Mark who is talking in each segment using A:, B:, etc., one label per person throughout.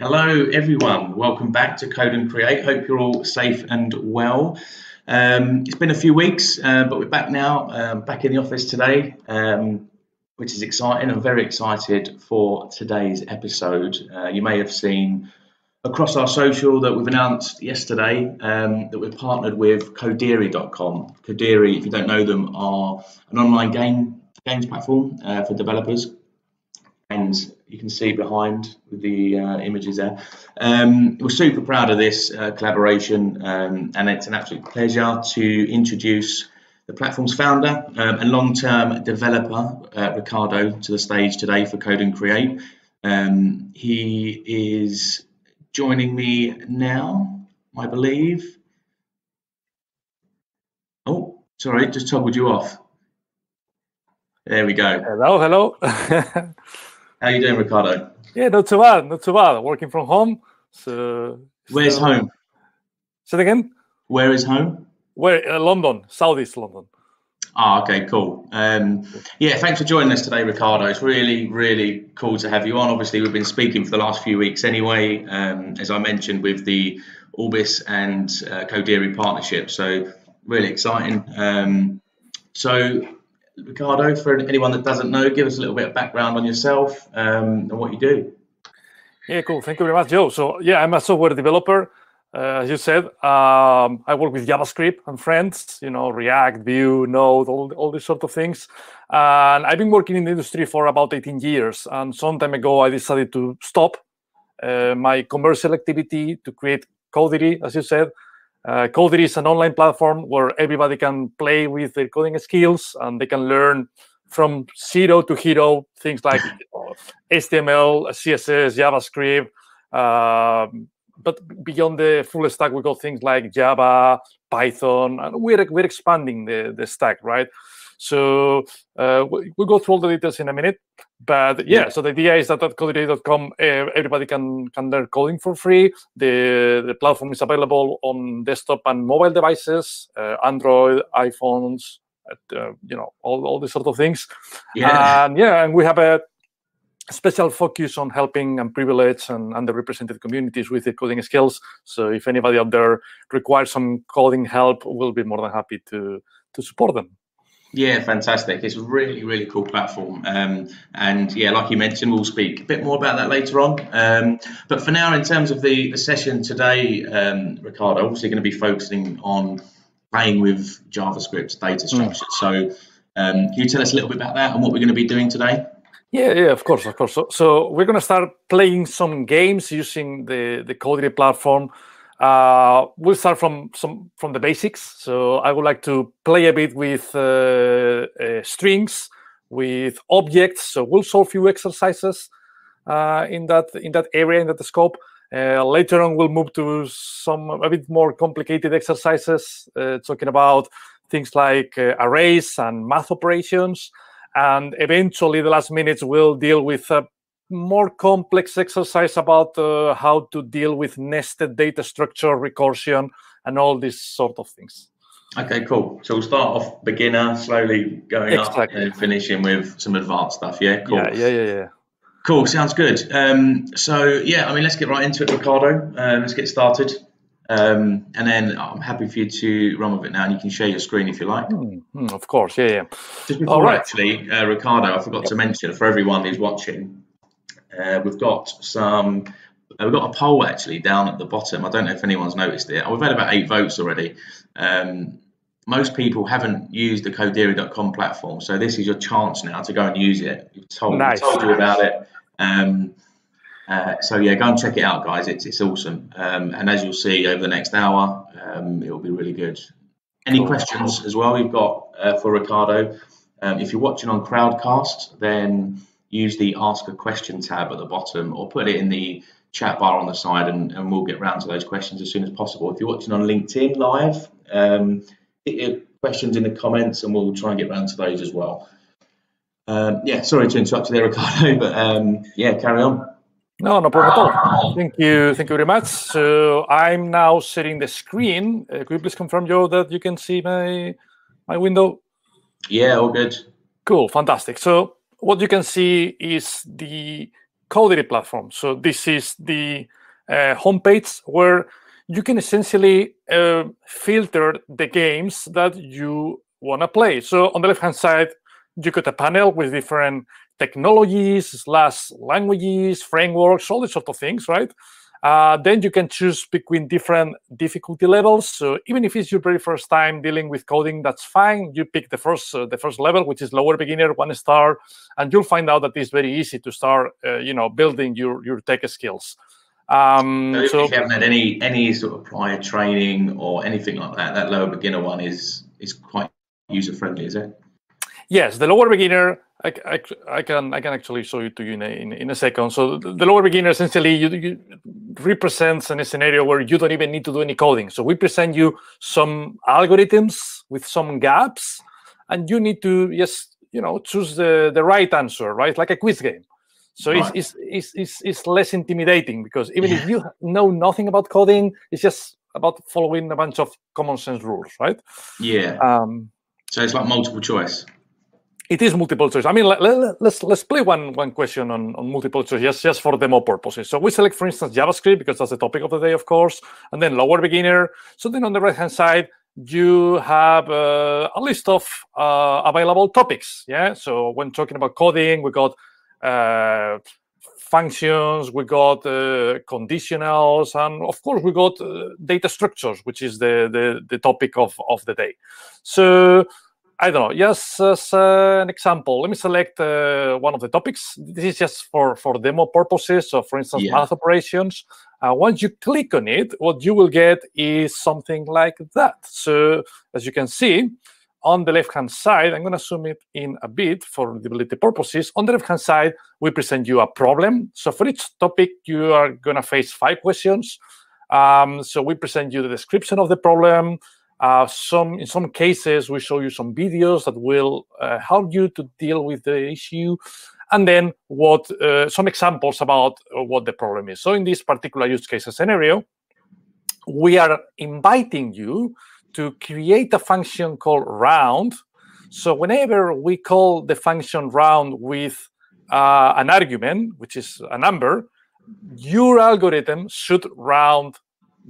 A: Hello, everyone. Welcome back to Code and Create. Hope you're all safe and well. Um, it's been a few weeks, uh, but we're back now, um, back in the office today, um, which is exciting. I'm very excited for today's episode. Uh, you may have seen across our social that we've announced yesterday um, that we've partnered with Kodiri.com. Kodiri, if you don't know them, are an online game games platform uh, for developers. And you can see behind the uh, images there. Um, we're super proud of this uh, collaboration, um, and it's an absolute pleasure to introduce the platform's founder um, and long-term developer, uh, Ricardo, to the stage today for Code and Create. Um, he is joining me now, I believe. Oh, sorry, just toggled you off. There we go.
B: Hello, hello.
A: How you doing, Ricardo?
B: Yeah, not too bad, not too bad. Working from home. So
A: where's
B: so,
A: home?
B: Say it again.
A: Where is home?
B: Where uh, London, southeast London.
A: Ah, okay, cool. Um, yeah, thanks for joining us today, Ricardo. It's really, really cool to have you on. Obviously, we've been speaking for the last few weeks anyway, um, as I mentioned, with the Orbis and uh, Kodiri partnership. So, really exciting. Um, so, Ricardo, for anyone that doesn't know, give us a little bit of background on yourself um, and what you do.
B: Yeah, cool. Thank you very much, Joe. So, yeah, I'm a software developer. Uh, as you said, um, I work with JavaScript and friends, you know, React, Vue, Node, all, all these sort of things. And I've been working in the industry for about 18 years. And some time ago, I decided to stop uh, my commercial activity to create Kodiri, as you said. Uh, Kodiri is an online platform where everybody can play with their coding skills and they can learn from zero to hero things like HTML, CSS, JavaScript. Um, but beyond the full stack, we got things like Java, Python, and we're, we're expanding the, the stack, right? So uh, we'll go through all the details in a minute. But yeah, yeah. so the idea is that at kodiri.com, everybody can, can learn coding for free. The, the platform is available on desktop and mobile devices, uh, Android, iPhones, uh, you know, all, all these sort of things. Yeah. And yeah, and we have a special focus on helping and privileged and underrepresented communities with the coding skills. So if anybody out there requires some coding help, we'll be more than happy to to support them.
A: Yeah, fantastic. It's a really, really cool platform. Um, and yeah, like you mentioned, we'll speak a bit more about that later on. Um, but for now, in terms of the, the session today, um, Ricardo, obviously going to be focusing on playing with JavaScript data structures. Mm. So um, can you tell us a little bit about that and what we're going to be doing today?
B: Yeah, yeah, of course, of course. So, so we're going to start playing some games using the, the Kodiri platform. Uh, we'll start from some from the basics. So I would like to play a bit with uh, uh, strings, with objects. So we'll solve a few exercises uh, in that in that area in that scope. Uh, later on, we'll move to some a bit more complicated exercises, uh, talking about things like arrays and math operations. And eventually, the last minutes will deal with more complex exercise about uh, how to deal with nested data structure, recursion, and all these sort of things.
A: Okay, cool. So we'll start off beginner, slowly going exactly. up, and finishing with some advanced stuff. Yeah, cool.
B: Yeah, yeah, yeah, yeah.
A: Cool. Sounds good. Um, so yeah, I mean, let's get right into it, Ricardo. Um, let's get started. Um, and then I'm happy for you to run with it now, and you can share your screen if you like.
B: Mm, of course, yeah, yeah.
A: Just before, right. actually, uh, Ricardo, I forgot to mention for everyone who's watching, uh, we've got some. Uh, we've got a poll actually down at the bottom. I don't know if anyone's noticed it. We've had about eight votes already. Um, most people haven't used the Kodiri.com platform, so this is your chance now to go and use it. We've told, nice. told you about it. Um, uh, so yeah, go and check it out, guys. It's it's awesome. Um, and as you'll see over the next hour, um, it will be really good. Any cool. questions as well? We've got uh, for Ricardo. Um, if you're watching on Crowdcast, then use the ask a question tab at the bottom or put it in the chat bar on the side and, and we'll get round to those questions as soon as possible. If you're watching on LinkedIn live, um, questions in the comments and we'll try and get round to those as well. Um, yeah, sorry to interrupt you there, Ricardo, but um, yeah, carry on.
B: No, no problem at all. Thank you. Thank you very much. So I'm now setting the screen. Uh, could you please confirm, Joe, that you can see my my window?
A: Yeah, all good.
B: Cool, fantastic. So what you can see is the Kodiri platform. So this is the uh, homepage where you can essentially uh, filter the games that you want to play. So on the left-hand side, you got a panel with different technologies, slash languages, frameworks, all these sort of things, right? Uh, then you can choose between different difficulty levels. So even if it's your very first time dealing with coding, that's fine. You pick the first uh, the first level, which is lower beginner, one star, and you'll find out that it's very easy to start, uh, you know, building your your tech skills.
A: Um, so, so if you haven't had any any sort of prior training or anything like that, that lower beginner one is is quite user friendly, is it?
B: Yes, the lower beginner. I, I, I, can I can actually show it to you in a, in, in a second. So the, the lower beginner essentially you, you represents in a scenario where you don't even need to do any coding. So we present you some algorithms with some gaps, and you need to just you know choose the, the right answer, right? Like a quiz game. So right. it's, it's, it's, it's, less intimidating because even if you know nothing about coding, it's just about following a bunch of common sense rules, right?
A: Yeah. Um, so it's like multiple choice.
B: It is multiple choice. I mean, let, us let's, let's play one one question on, on multiple choice, just just for demo purposes. So we select, for instance, JavaScript because that's the topic of the day, of course, and then lower beginner. So then on the right hand side, you have uh, a list of uh, available topics. Yeah. So when talking about coding, we got uh, functions, we got uh, conditionals, and of course we got uh, data structures, which is the, the, the topic of, of the day. So I don't know, just as uh, an example, let me select uh, one of the topics. This is just for, for demo purposes. So for instance, yeah. math operations. Uh, once you click on it, what you will get is something like that. So as you can see, on the left-hand side, I'm going to zoom it in a bit for readability purposes. On the left-hand side, we present you a problem. So for each topic, you are going to face five questions. Um, so we present you the description of the problem. Uh, some in some cases, we show you some videos that will uh, help you to deal with the issue, and then what uh, some examples about uh, what the problem is. So in this particular use case scenario, we are inviting you to create a function called round. So whenever we call the function round with uh, an argument, which is a number, your algorithm should round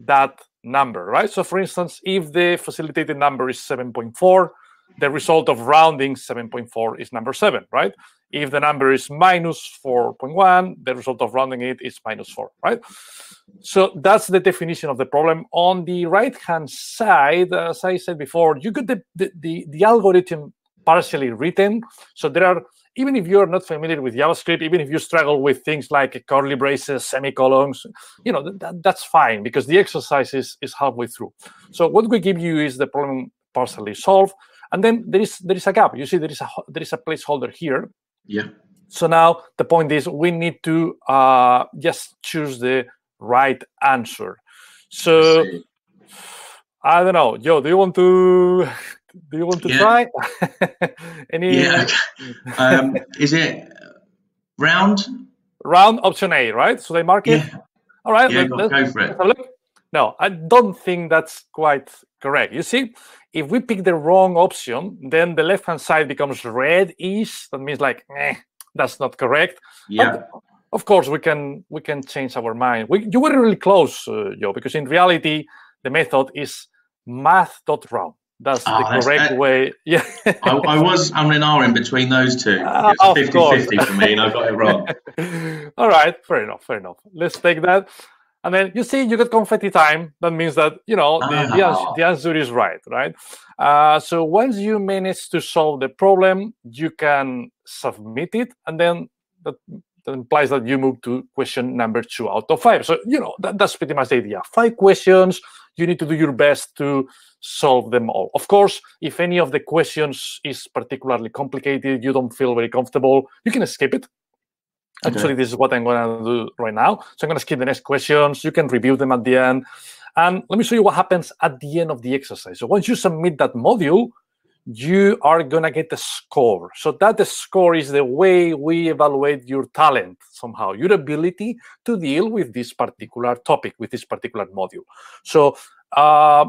B: that number, right? So for instance, if the facilitated number is 7.4, the result of rounding 7.4 is number 7, right? If the number is minus 4.1, the result of rounding it is minus 4, right? So that's the definition of the problem. On the right-hand side, as I said before, you get the, the, the, the algorithm partially written. So there are, even if you're not familiar with JavaScript, even if you struggle with things like curly braces, semicolons, you know, that, that's fine because the exercise is, is halfway through. So what we give you is the problem partially solved. And then there is there is a gap. You see, there is a there is a placeholder here
A: yeah.
B: So now the point is we need to uh, just choose the right answer. So I don't know, Joe. Do you want to? Do you want to yeah. try?
A: Any? Yeah. um, is it round?
B: Round option A, right? So they mark it.
A: Yeah.
B: All right.
A: Yeah, let, go for it.
B: No, I don't think that's quite correct. You see, if we pick the wrong option, then the left-hand side becomes red-ish. That means like, eh, that's not correct.
A: Yeah. But
B: of course, we can we can change our mind. We, you were really close, uh, Joe, because in reality, the method is math.round. That's oh, the that's, correct way. Yeah.
A: I, I, was I'm an R in between those two. Uh, it's 50 50 for me, and I got it wrong.
B: All right, fair enough, fair enough. Let's take that. And then you see, you get confetti time. That means that you know the, the, answer, the answer, is right, right? Uh, so once you manage to solve the problem, you can submit it, and then that, that, implies that you move to question number two out of five. So you know that, that's pretty much the idea. Five questions. You need to do your best to solve them all. Of course, if any of the questions is particularly complicated, you don't feel very comfortable, you can skip it Actually, this is what I'm going to do right now. So I'm going to skip the next questions. You can review them at the end. And let me show you what happens at the end of the exercise. So once you submit that module, you are going to get a score. So that the score is the way we evaluate your talent somehow, your ability to deal with this particular topic, with this particular module. So uh,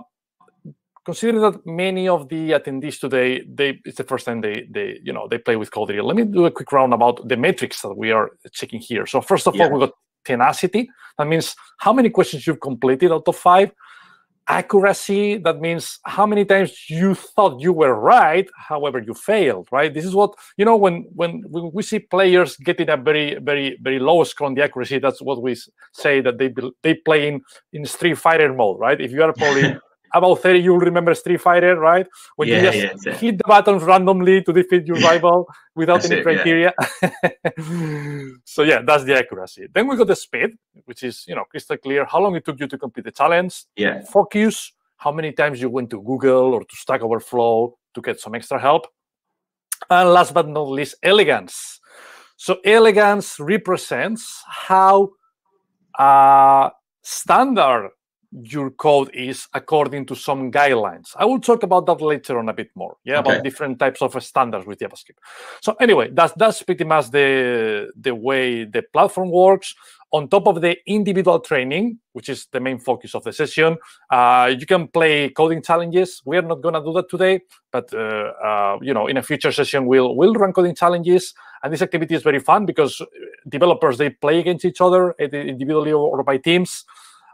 B: considering that many of the attendees today, they it's the first time they they you know they play with Kodiri. Let me do a quick round about the metrics that we are checking here. So first of yeah. all, we got tenacity. That means how many questions you've completed out of five. Accuracy, that means how many times you thought you were right, however you failed, right? This is what you know when when, when we see players getting a very very very low score on the accuracy. That's what we say that they they play in in Street Fighter mode, right? If you are playing about 30, you'll remember Street Fighter, right? When yeah, you just yeah, hit the buttons randomly to defeat your rival without any it, criteria. So yeah, that's the accuracy. Then we got the speed, which is you know crystal clear. How long it took you to complete the challenge?
A: Yeah.
B: Focus. How many times you went to Google or to Stack Overflow to get some extra help? And last but not least, elegance. So elegance represents how uh, standard your code is according to some guidelines. I will talk about that later on a bit more. Yeah, okay. about different types of standards with JavaScript. So anyway, that's that's pretty much the the way the platform works. On top of the individual training, which is the main focus of the session, uh, you can play coding challenges. We are not going to do that today, but uh, uh, you know, in a future session, we'll we'll run coding challenges. And this activity is very fun because developers they play against each other individually or by teams.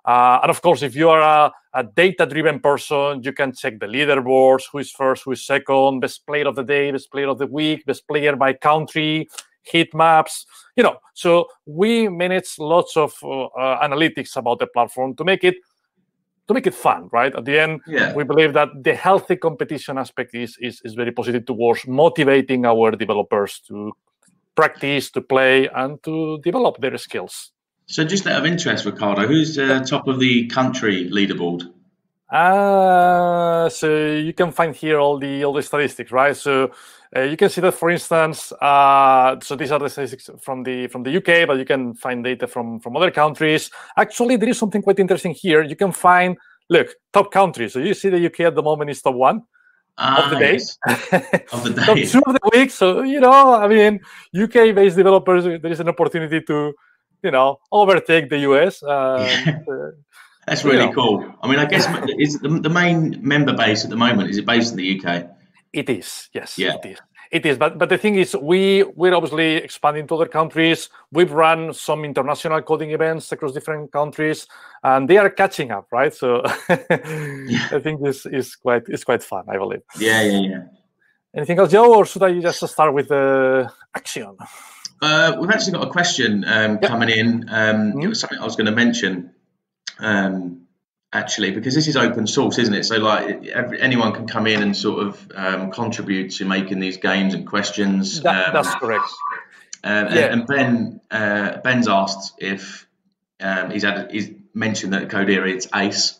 B: Uh, and of course, if you are a, a data-driven person, you can check the leaderboards, who is first, who is second, best player of the day, best player of the week, best player by country, heat maps. You know, so we manage lots of uh, uh, analytics about the platform to make it to make it fun, right? At the end, yeah. we believe that the healthy competition aspect is, is is very positive towards motivating our developers to practice, to play, and to develop their skills.
A: So, just out of interest, Ricardo, who's uh, top of the country leaderboard?
B: Uh, so you can find here all the all the statistics, right? So uh, you can see that, for instance, uh, so these are the statistics from the from the UK, but you can find data from from other countries. Actually, there is something quite interesting here. You can find look top countries. So you see the UK at the moment is top one. Ah, of the day, yes. of the day. top two of the week. So you know, I mean, UK-based developers, there is an opportunity to you know overtake the US.
A: Uh, That's really cool. I mean, I guess is the, the main member base at the moment is it based in the UK?
B: It is. Yes. Yeah. It is. It is, but but the thing is, we we're obviously expanding to other countries. We've run some international coding events across different countries, and they are catching up, right? So yeah. I think this is quite it's quite fun. I believe.
A: Yeah, yeah, yeah.
B: Anything else, Joe, or should I just start with the action?
A: Uh, we've actually got a question um, yep. coming in. Um, mm-hmm. It was something I was going to mention, um, actually, because this is open source, isn't it? So, like, every, anyone can come in and sort of um, contribute to making these games and questions.
B: That, that's um, correct.
A: Uh, yeah. and, Ben uh, Ben's asked if um, he's had he's mentioned that Kodiri it's Ace,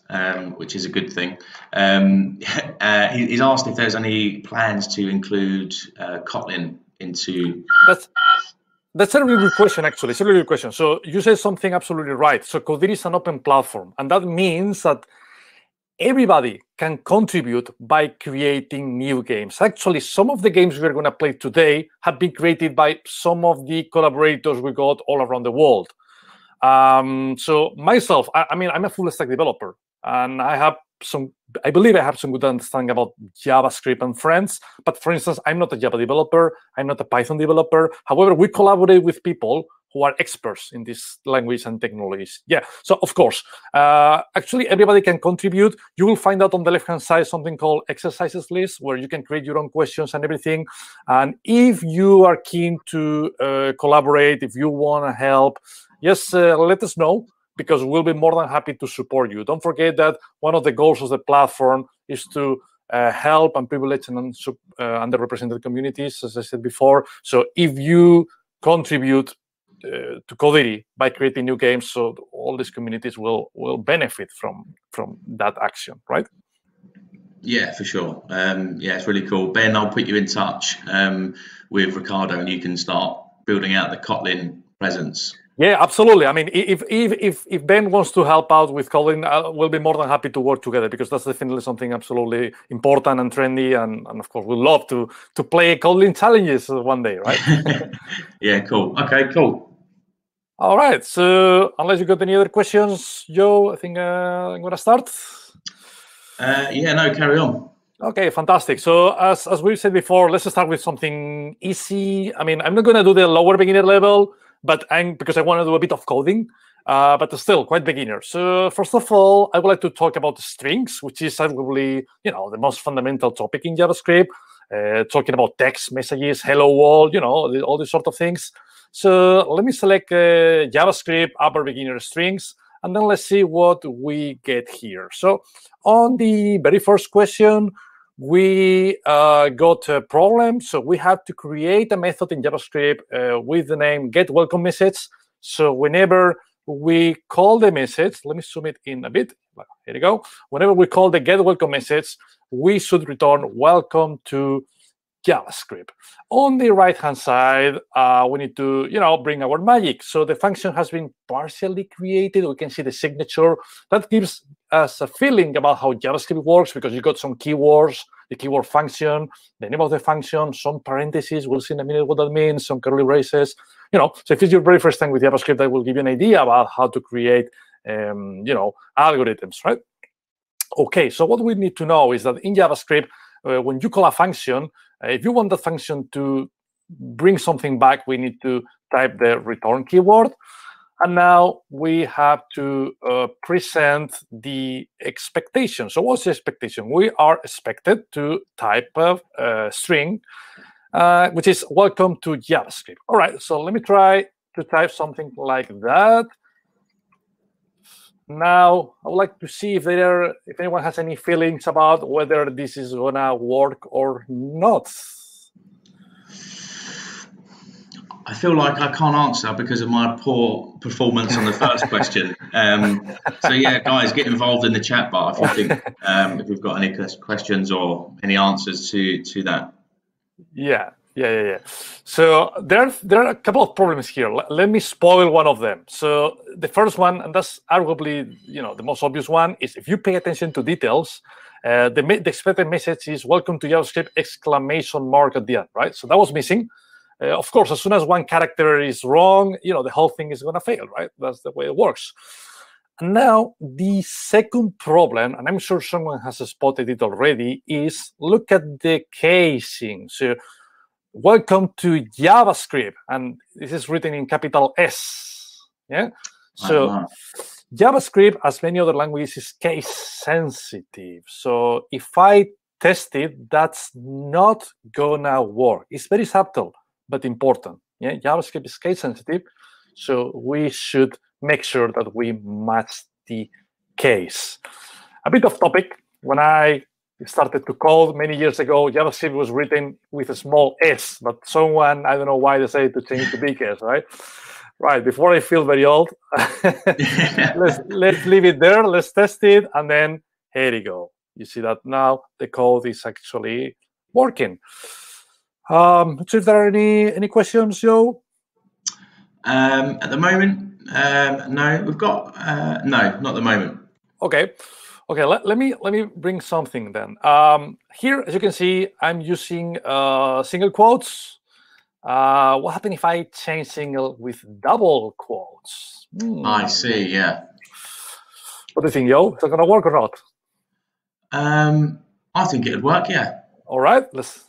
A: which is a good thing. Uh, he, he's asked if there's any plans to include uh, Kotlin into.
B: That's that's a really good question, actually. It's a really good question. So you said something absolutely right. So Kodiri is an open platform, and that means that everybody can contribute by creating new games. Actually, some of the games we're going to play today have been created by some of the collaborators we got all around the world. Um, so myself, I, I mean, I'm a full stack developer, and I have some I believe I have some good understanding about JavaScript and friends. But for instance, I'm not a Java developer. I'm not a Python developer. However, we collaborate with people who are experts in this language and technologies. Yeah. So of course, uh, actually everybody can contribute. You will find out on the left-hand side something called exercises list where you can create your own questions and everything. And if you are keen to uh, collaborate, if you want to help, just uh, let us know because we'll be more than happy to support you. Don't forget that one of the goals of the platform is to uh, help and privilege and uh, underrepresented communities, as I said before. So if you contribute uh, to Kodiri by creating new games, so all these communities will will benefit from from that action, right?
A: Yeah, for sure. Um, yeah, it's really cool. Ben, I'll put you in touch um, with Ricardo, and you can start building out the Kotlin presence
B: yeah, absolutely. I mean, if if if, if Ben wants to help out with Kotlin, uh, we'll be more than happy to work together because that's definitely something absolutely important and trendy, and, and of course, we'd love to to play Kotlin challenges one day, right?
A: yeah, cool. Okay, cool.
B: All right. So, unless you got any other questions, Joe, I think uh, I'm gonna start.
A: Uh, yeah, no, carry on.
B: Okay, fantastic. So as as we said before, let's start with something easy. I mean, I'm not going to do the lower beginner level, but I'm because I want to do a bit of coding. Uh, but still quite beginner. So first of all, I would like to talk about strings, which is arguably you know the most fundamental topic in JavaScript. Uh, talking about text messages, hello world, you know all these sort of things. So let me select uh, JavaScript upper beginner strings, and then let's see what we get here. So on the very first question, we uh, got a problem. So we have to create a method in JavaScript uh, with the name get welcome message. So whenever we call the message, let me zoom it in a bit. Here you go. Whenever we call the get welcome message, we should return welcome to JavaScript. On the right-hand side, uh, we need to, you know, bring our magic. So the function has been partially created. We can see the signature. That gives us a feeling about how JavaScript works because you got some keywords, the keyword function, the name of the function, some parentheses. We'll see in a minute what that means, some curly braces. You know, so if it's your very first time with JavaScript, I will give you an idea about how to create, um, you know, algorithms, right? Okay, so what we need to know is that in JavaScript, uh, when you call a function, if you want the function to bring something back, we need to type the return keyword. And now we have to uh, present the expectation. So what's the expectation? We are expected to type a, a string, uh, which is welcome to JavaScript. All right, so let me try to type something like that. Now, I would like to see if there, if anyone has any feelings about whether this is gonna work or not.
A: I feel like I can't answer because of my poor performance on the first question. Um, so yeah, guys, get involved in the chat bar if you think um, if we've got any questions or any answers to to that.
B: Yeah, yeah, yeah, yeah. So there, there are a couple of problems here. L- let me spoil one of them. So the first one, and that's arguably you know the most obvious one, is if you pay attention to details, uh, the, the expected message is "Welcome to JavaScript!" exclamation mark at the end, right? So that was missing. Uh, of course, as soon as one character is wrong, you know the whole thing is going to fail, right? That's the way it works. And now the second problem, and I'm sure someone has spotted it already, is look at the casing. So welcome to JavaScript. And this is written in capital S. Yeah. So uh-huh. JavaScript, as many other languages, is case sensitive. So if I test it, that's not gonna work. It's very subtle, but important. Yeah, JavaScript is case sensitive. So we should make sure that we match the case. A bit of topic. When I started to code many years ago, JavaScript was written with a small s, but someone, I don't know why they say to change to big S, right? Right, before I feel very old, let's, let's leave it there, let's test it, and then here you go. You see that now the code is actually working. Um, so if there are any, any questions, Joe?
A: Um, at the moment, um, no, we've got, uh, no, not at the moment.
B: Okay. Okay, let, let me let me bring something then. Um, here, as you can see, I'm using uh, single quotes. Uh, what happens if I change single with double quotes?
A: Hmm. I see. Yeah.
B: What do you think, Yo? Is that gonna work or not?
A: Um, I think it'd work. Yeah.
B: All right. Let's.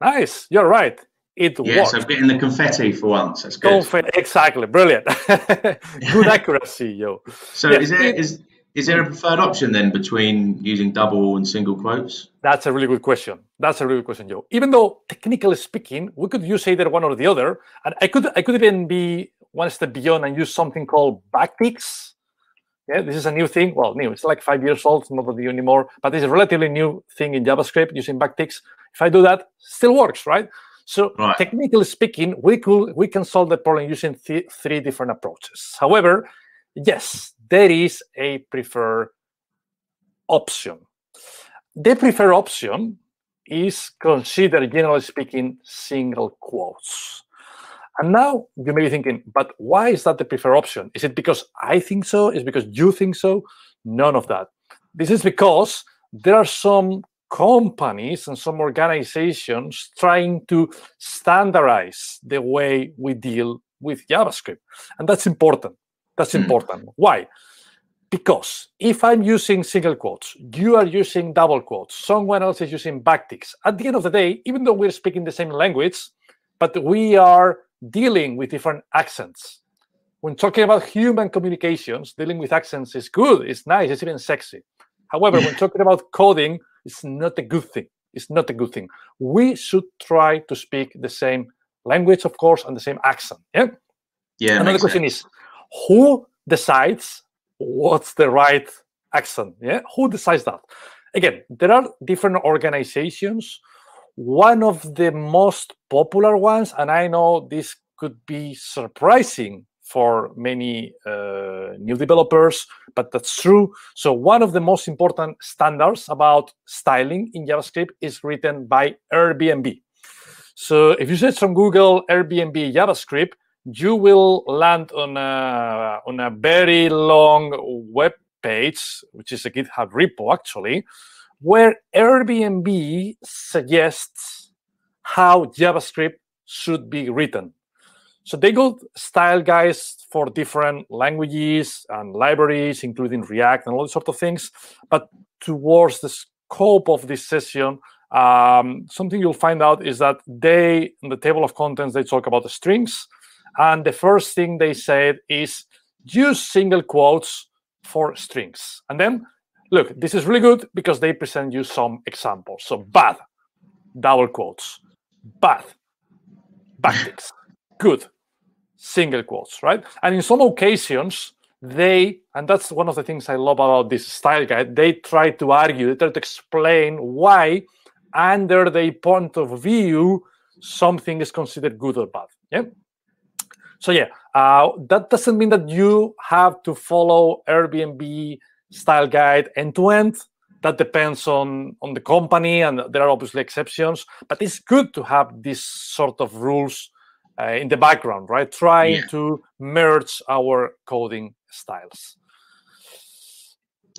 B: Nice. You're right. It works.
A: yes, worked. I'm getting the confetti for once. That's good. Confetti.
B: Exactly. Brilliant. good accuracy, yo.
A: So is there is is there a preferred option then between using double and single quotes?
B: That's a really good question. That's a really good question, Joe. Even though technically speaking, we could use either one or the other, and I could I could even be one step beyond and use something called backticks. Yeah, this is a new thing. Well, new. It's like five years old. It's not new anymore, but it's a relatively new thing in JavaScript using backticks. If I do that, still works, right? So right. technically speaking, we could we can solve the problem using th- three different approaches. However, yes, there is a preferred option. The preferred option is considered, generally speaking, single quotes. And now you may be thinking, but why is that the preferred option? Is it because I think so? Is it because you think so? None of that. This is because there are some companies and some organizations trying to standardize the way we deal with JavaScript. And that's important that's mm. important. Why? Because if I'm using single quotes, you are using double quotes, someone else is using backticks. At the end of the day, even though we're speaking the same language, but we are dealing with different accents. When talking about human communications, dealing with accents is good, it's nice, it's even sexy. However, when talking about coding, it's not a good thing. It's not a good thing. We should try to speak the same language, of course, and the same accent. Yeah.
A: Yeah.
B: Another question sense. is who decides what's the right accent? Yeah. Who decides that? Again, there are different organizations. One of the most popular ones, and I know this could be surprising for many uh, new developers, but that's true. So one of the most important standards about styling in JavaScript is written by Airbnb. So if you search on Google Airbnb JavaScript, you will land on a, on a very long web page, which is a GitHub repo actually, where Airbnb suggests how JavaScript should be written. So they got style guides for different languages and libraries, including React and all these sort of things. But towards the scope of this session, um, something you'll find out is that they, in the table of contents, they talk about the strings. And the first thing they said is use single quotes for strings. And then, look, this is really good because they present you some examples. So bad, double quotes, bad, backticks, good, single quotes, right? And in some occasions, they, and that's one of the things I love about this style guide, they try to argue, they try to explain why, under their point of view, something is considered good or bad. Yeah. So yeah, uh, that doesn't mean that you have to follow Airbnb style guide end to end. That depends on on the company, and there are obviously exceptions. But it's good to have this sort of rules uh, in the background, right? Trying yeah. to merge our coding styles.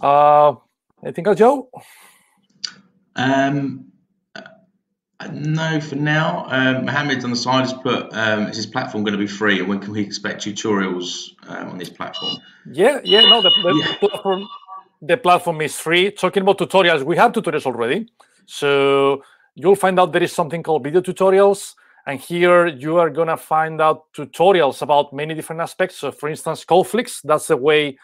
B: Uh, anything else, Joe?
A: Um, no, for now. Um, Mohammed on the side has put, um, is his platform going to be free, and when can we expect tutorials um, on this platform?
B: Yeah, yeah, no, the, the yeah. platform, the platform is free. Talking about tutorials, we have tutorials already, so you'll find out there is something called video tutorials. And here you are going to find out tutorials about many different aspects. So for instance, conflicts, that's the way,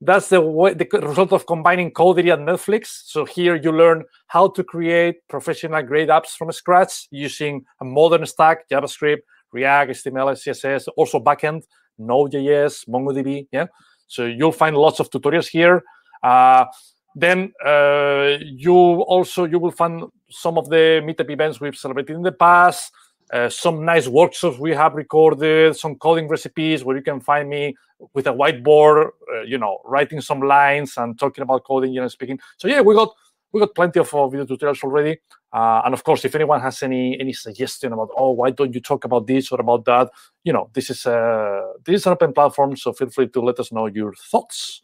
B: that's the way, the result of combining Kodiri and Netflix. So here you learn how to create professional grade apps from scratch using a modern stack, JavaScript, React, HTML, CSS, also backend, Node.js, MongoDB. Yeah. So you'll find lots of tutorials here. Uh, then uh, you also you will find some of the meetup events we've celebrated in the past uh, some nice workshops we have recorded, some coding recipes where you can find me with a whiteboard, uh, you know, writing some lines and talking about coding, you know, speaking. So yeah, we got we got plenty of uh, video tutorials already. Uh, and of course, if anyone has any any suggestion about, oh, why don't you talk about this or about that, you know, this is a uh, this is an open platform, so feel free to let us know your thoughts.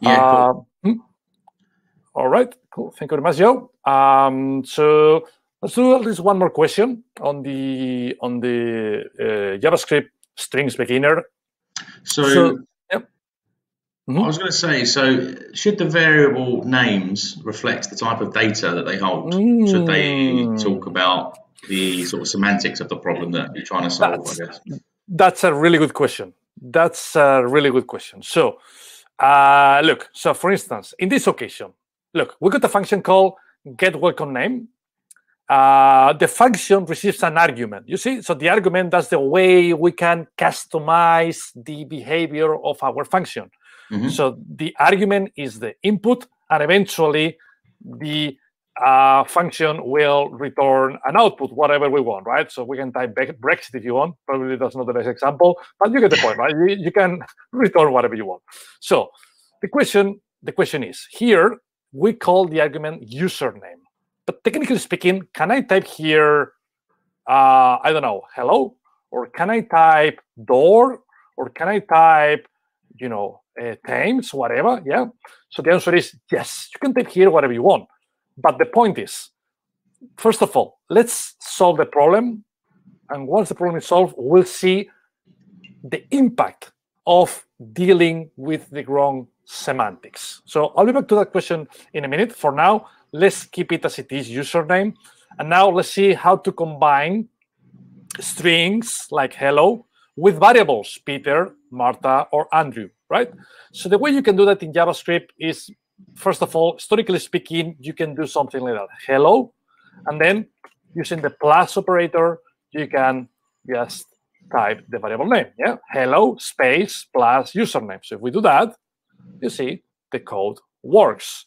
A: Yeah. Cool. Hmm?
B: All right, cool. Thank you very much, Joe. Um, so Let's do at least one more question on the on the uh, JavaScript strings beginner.
A: So, so yep. Mm-hmm. I was going to say, so should the variable names reflect the type of data that they hold? Mm. Should they mm. talk about the sort of semantics of the problem that you're trying to solve? That's, I guess
B: that's a really good question. That's a really good question. So, uh, look. So, for instance, in this occasion, look, we got a function called get welcome name uh, the function receives an argument. You see, so the argument that's the way we can customize the behavior of our function. Mm-hmm. So the argument is the input, and eventually the uh, function will return an output, whatever we want, right? So we can type Brexit if you want. Probably that's not the best example, but you get the point, right? You, you can return whatever you want. So the question, the question is here we call the argument username. But technically speaking, can I type here, uh, I don't know, hello? Or can I type door? Or can I type, you know, uh, Thames, whatever? Yeah. So the answer is yes, you can type here whatever you want. But the point is, first of all, let's solve the problem. And once the problem is solved, we'll see the impact of dealing with the wrong semantics. So I'll be back to that question in a minute. For now, let's keep it as it is username. And now let's see how to combine strings like hello with variables, Peter, Marta, or Andrew, right? So the way you can do that in JavaScript is, first of all, historically speaking, you can do something like that. Hello, and then using the plus operator, you can just type the variable name, yeah? Hello space plus username. So if we do that, you see the code works.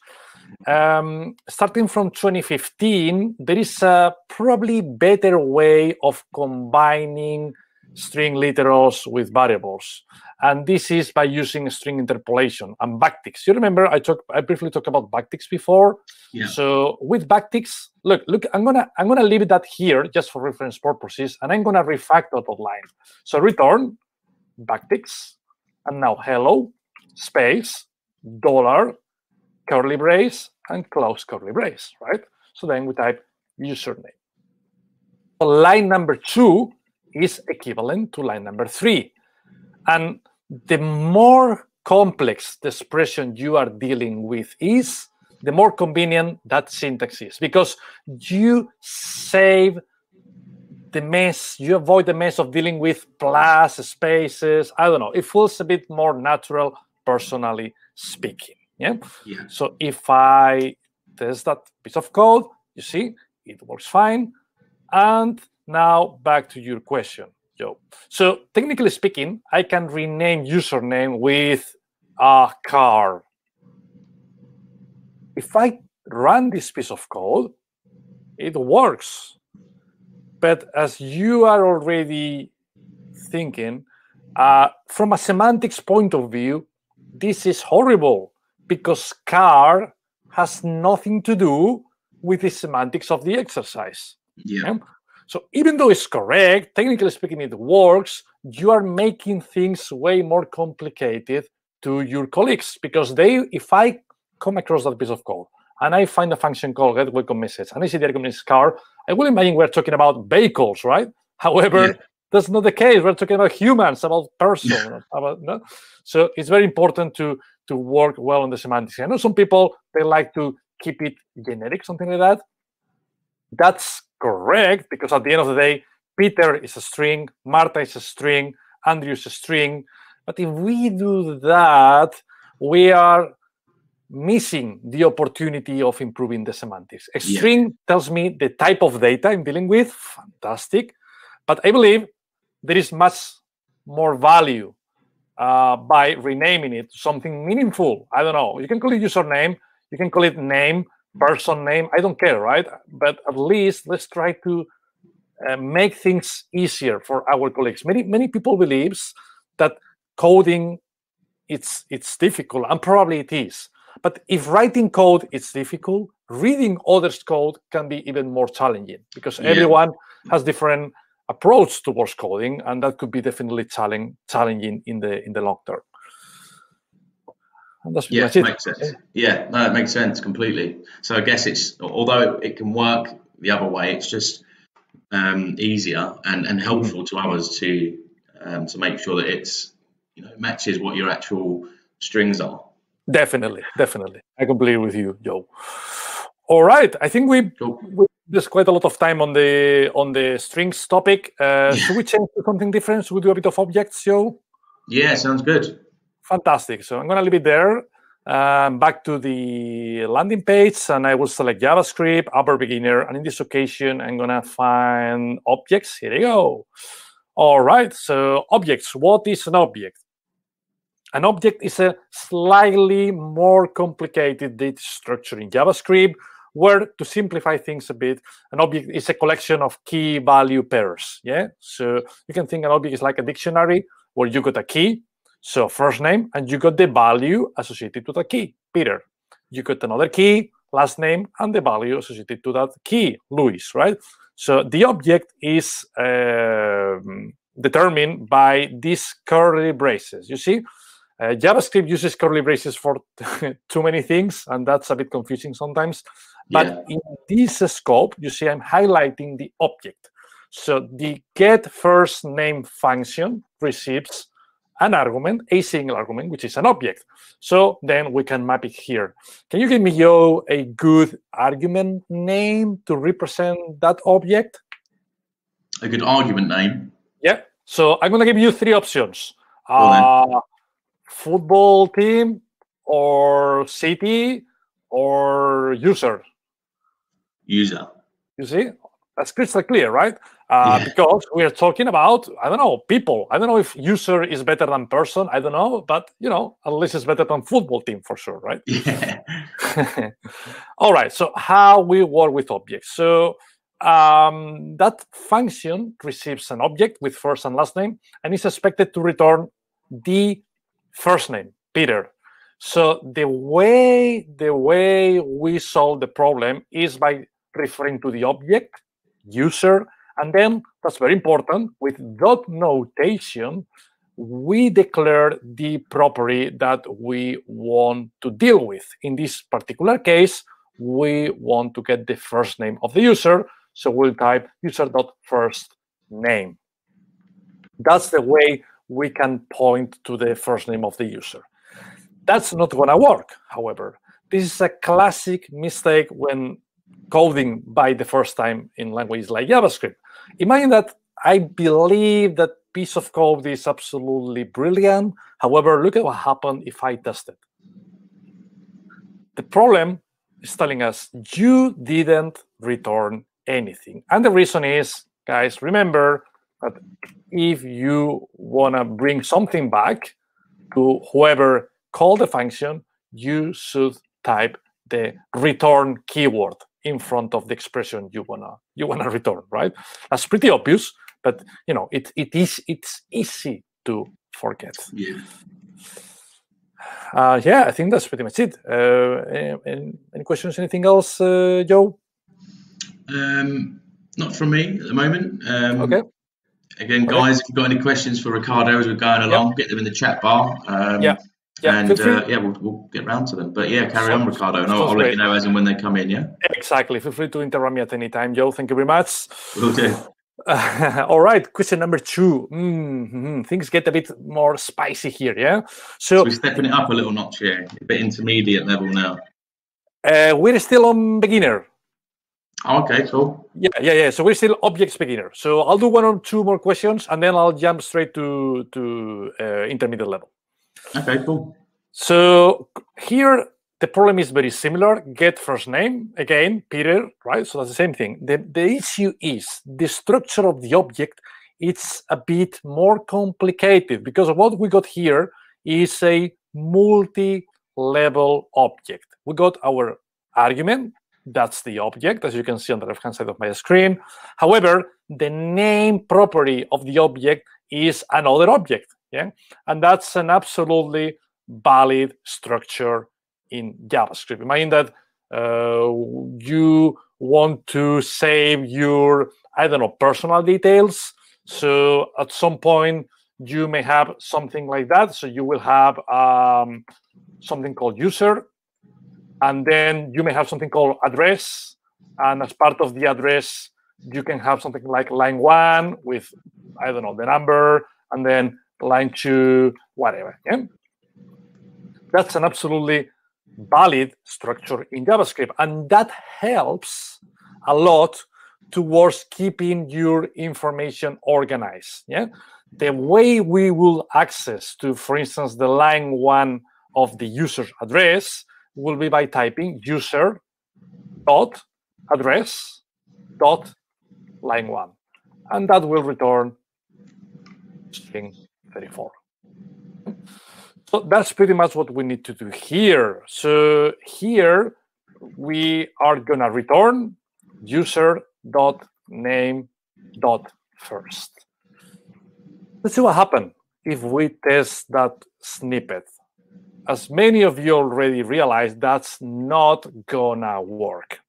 B: Um, starting from 2015, there is a probably better way of combining string literals with variables. And this is by using string interpolation and backticks. You remember I talked I briefly talked about backticks before.
A: Yeah.
B: So with backticks, look, look, I'm gonna I'm gonna leave that here just for reference purposes, and I'm gonna refactor that line. So return backticks, and now hello space dollar curly brace and close curly brace, right? So then we type username. So Line number two is equivalent to line number three. And the more complex the expression you are dealing with is, the more convenient that syntax is because you save the mess, you avoid the mess of dealing with plus spaces. I don't know. It feels a bit more natural, personally speaking. Yeah.
A: Yeah.
B: So if I test that piece of code, you see it works fine. And now back to your question, Joe. So technically speaking, I can rename username with a car. If I run this piece of code, it works. But as you are already thinking, uh, from a semantics point of view, this is horrible because car has nothing to do with the semantics of the exercise.
A: Yeah.
B: So even though it's correct, technically speaking, it works, you are making things way more complicated to your colleagues because they, if I come across that piece of code and I find a function called get welcome message and I see the argument is car, I will imagine we're talking about vehicles, right? However,
A: Yeah.
B: that's not the case. We're talking about humans, about person. about, no? So it's very important to to work well on the semantics. I know some people they like to keep it generic, something like that. That's correct because at the end of the day, Peter is a string, Marta is a string, Andrew is a string. But if we do that, we are missing the opportunity of improving the semantics. A
A: Yeah.
B: string tells me the type of data I'm dealing with, fantastic. But I believe there is much more value uh, by renaming it to something meaningful. I don't know. You can call it username, you can call it name, person name. I don't care, right? But at least let's try to uh, make things easier for our colleagues. Many many people believes that coding it's it's difficult, and probably it is. But if writing code is difficult, reading others' code can be even more challenging because
A: Yeah.
B: everyone has different approach towards coding, and that could be definitely challenge, challenging in the in the long term. And that's
A: Yeah,
B: much it.
A: makes sense. Yeah, no, it makes sense completely. So I guess it's although it can work the other way, it's just um, easier and, and helpful to others to um, to make sure that it's you know matches what your actual strings are.
B: Definitely, definitely. I completely with you, Joe. All right, I think we
A: Cool.
B: we there's quite a lot of time on the on the strings topic. Uh,
A: Yeah.
B: Should we change to something different? Should we do a bit of objects, Joe?
A: Yeah, sounds good.
B: Fantastic. So I'm going to leave it there. Um, back to the landing page, and I will select JavaScript, upper beginner, and in this occasion, I'm going to find objects. Here you go. All right. So objects. What is an object? An object is a slightly more complicated data structure in JavaScript, where to simplify things a bit, an object is a collection of key value pairs. Yeah. So you can think an object is like a dictionary where you got a key, so first name, and you got the value associated to the key, Peter. You got another key, last name, and the value associated to that key, Luis, right? So the object is um, determined by these curly braces. You see, uh, JavaScript uses curly braces for too many things, and that's a bit confusing sometimes. But
A: Yeah.
B: in this scope, you see, I'm highlighting the object. So the get first name function receives an argument, a single argument, which is an object. So then we can map it here. Can you give me, Joe, a good argument name to represent that object?
A: A good argument name?
B: Yeah. So I'm going to give you three options. Uh, football team or city or user.
A: User.
B: You see? That's crystal clear, right? Uh, yeah. Because we are talking about, I don't know, people. I don't know if user is better than person. I don't know, but you know, at least it's better than football team for sure, right?
A: Yeah.
B: All right. So how we work with objects. So um, that function receives an object with first and last name and is expected to return the first name, Peter. So the way the way we solve the problem is by referring to the object, user, and then that's very important. With dot notation, we declare the property that we want to deal with. In this particular case, we want to get the first name of the user. So we'll type user.first name. That's the way we can point to the first name of the user. That's not going to work, however. This is a classic mistake when coding by the first time in languages like JavaScript. Imagine that I believe that piece of code is absolutely brilliant. However, look at what happened if I test it. The problem is telling us you didn't return anything. And the reason is, guys, remember that if you want to bring something back to whoever called the function, you should type the return keyword in front of the expression you wanna you wanna return, right? That's pretty obvious, but you know it it is it's easy to forget.
A: Yeah.
B: Uh, yeah, I think that's pretty much it. Uh, any, any questions? Anything else, uh, Joe?
A: Um, not from me at the moment. Um,
B: okay.
A: Again, guys, okay. if you've got any questions for Ricardo as we're going along, yep. get them in the chat bar. Um,
B: yeah. Yeah,
A: and uh, yeah, we'll, we'll get round to them. But yeah, carry on, Ricardo, and I'll, I'll let you know as and when they come in. Yeah.
B: Exactly. Feel free to interrupt me at any time, Joe. Thank you very much.
A: Do.
B: Uh, all right, question number 2 mm-hmm. Things get a bit more spicy here, yeah. So,
A: so, we're stepping it up a little notch here, a bit intermediate level now.
B: Uh, we're still on beginner.
A: Oh, okay, cool.
B: Yeah, yeah, yeah. So we're still objects beginner. So I'll do one or two more questions, and then I'll jump straight to to uh, intermediate level.
A: Okay, cool.
B: So here the problem is very similar. Get first name again, Peter, right? So that's the same thing. The, the issue is the structure of the object. It's a bit more complicated because what we got here is a multi-level object. We got our argument. That's the object, as you can see on the left-hand side of my screen. However, the name property of the object is another object. Yeah, and that's an absolutely valid structure in JavaScript. Imagine that uh, you want to save your, I don't know, personal details. So at some point, you may have something like that. So you will have um, something called user, and then you may have something called address. And as part of the address, you can have something like line one with, I don't know, the number, and then line two, whatever. Yeah? That's an absolutely valid structure in JavaScript. And that helps a lot towards keeping your information organized. Yeah. The way we will access to, for instance, the line one of the user address will be by typing user dot address dot line one. And that will return string 34. So that's pretty much what we need to do here. So here we are gonna return user dot name dot first. Let's see what happens if we test that snippet. As many of you already realize, that's not gonna work.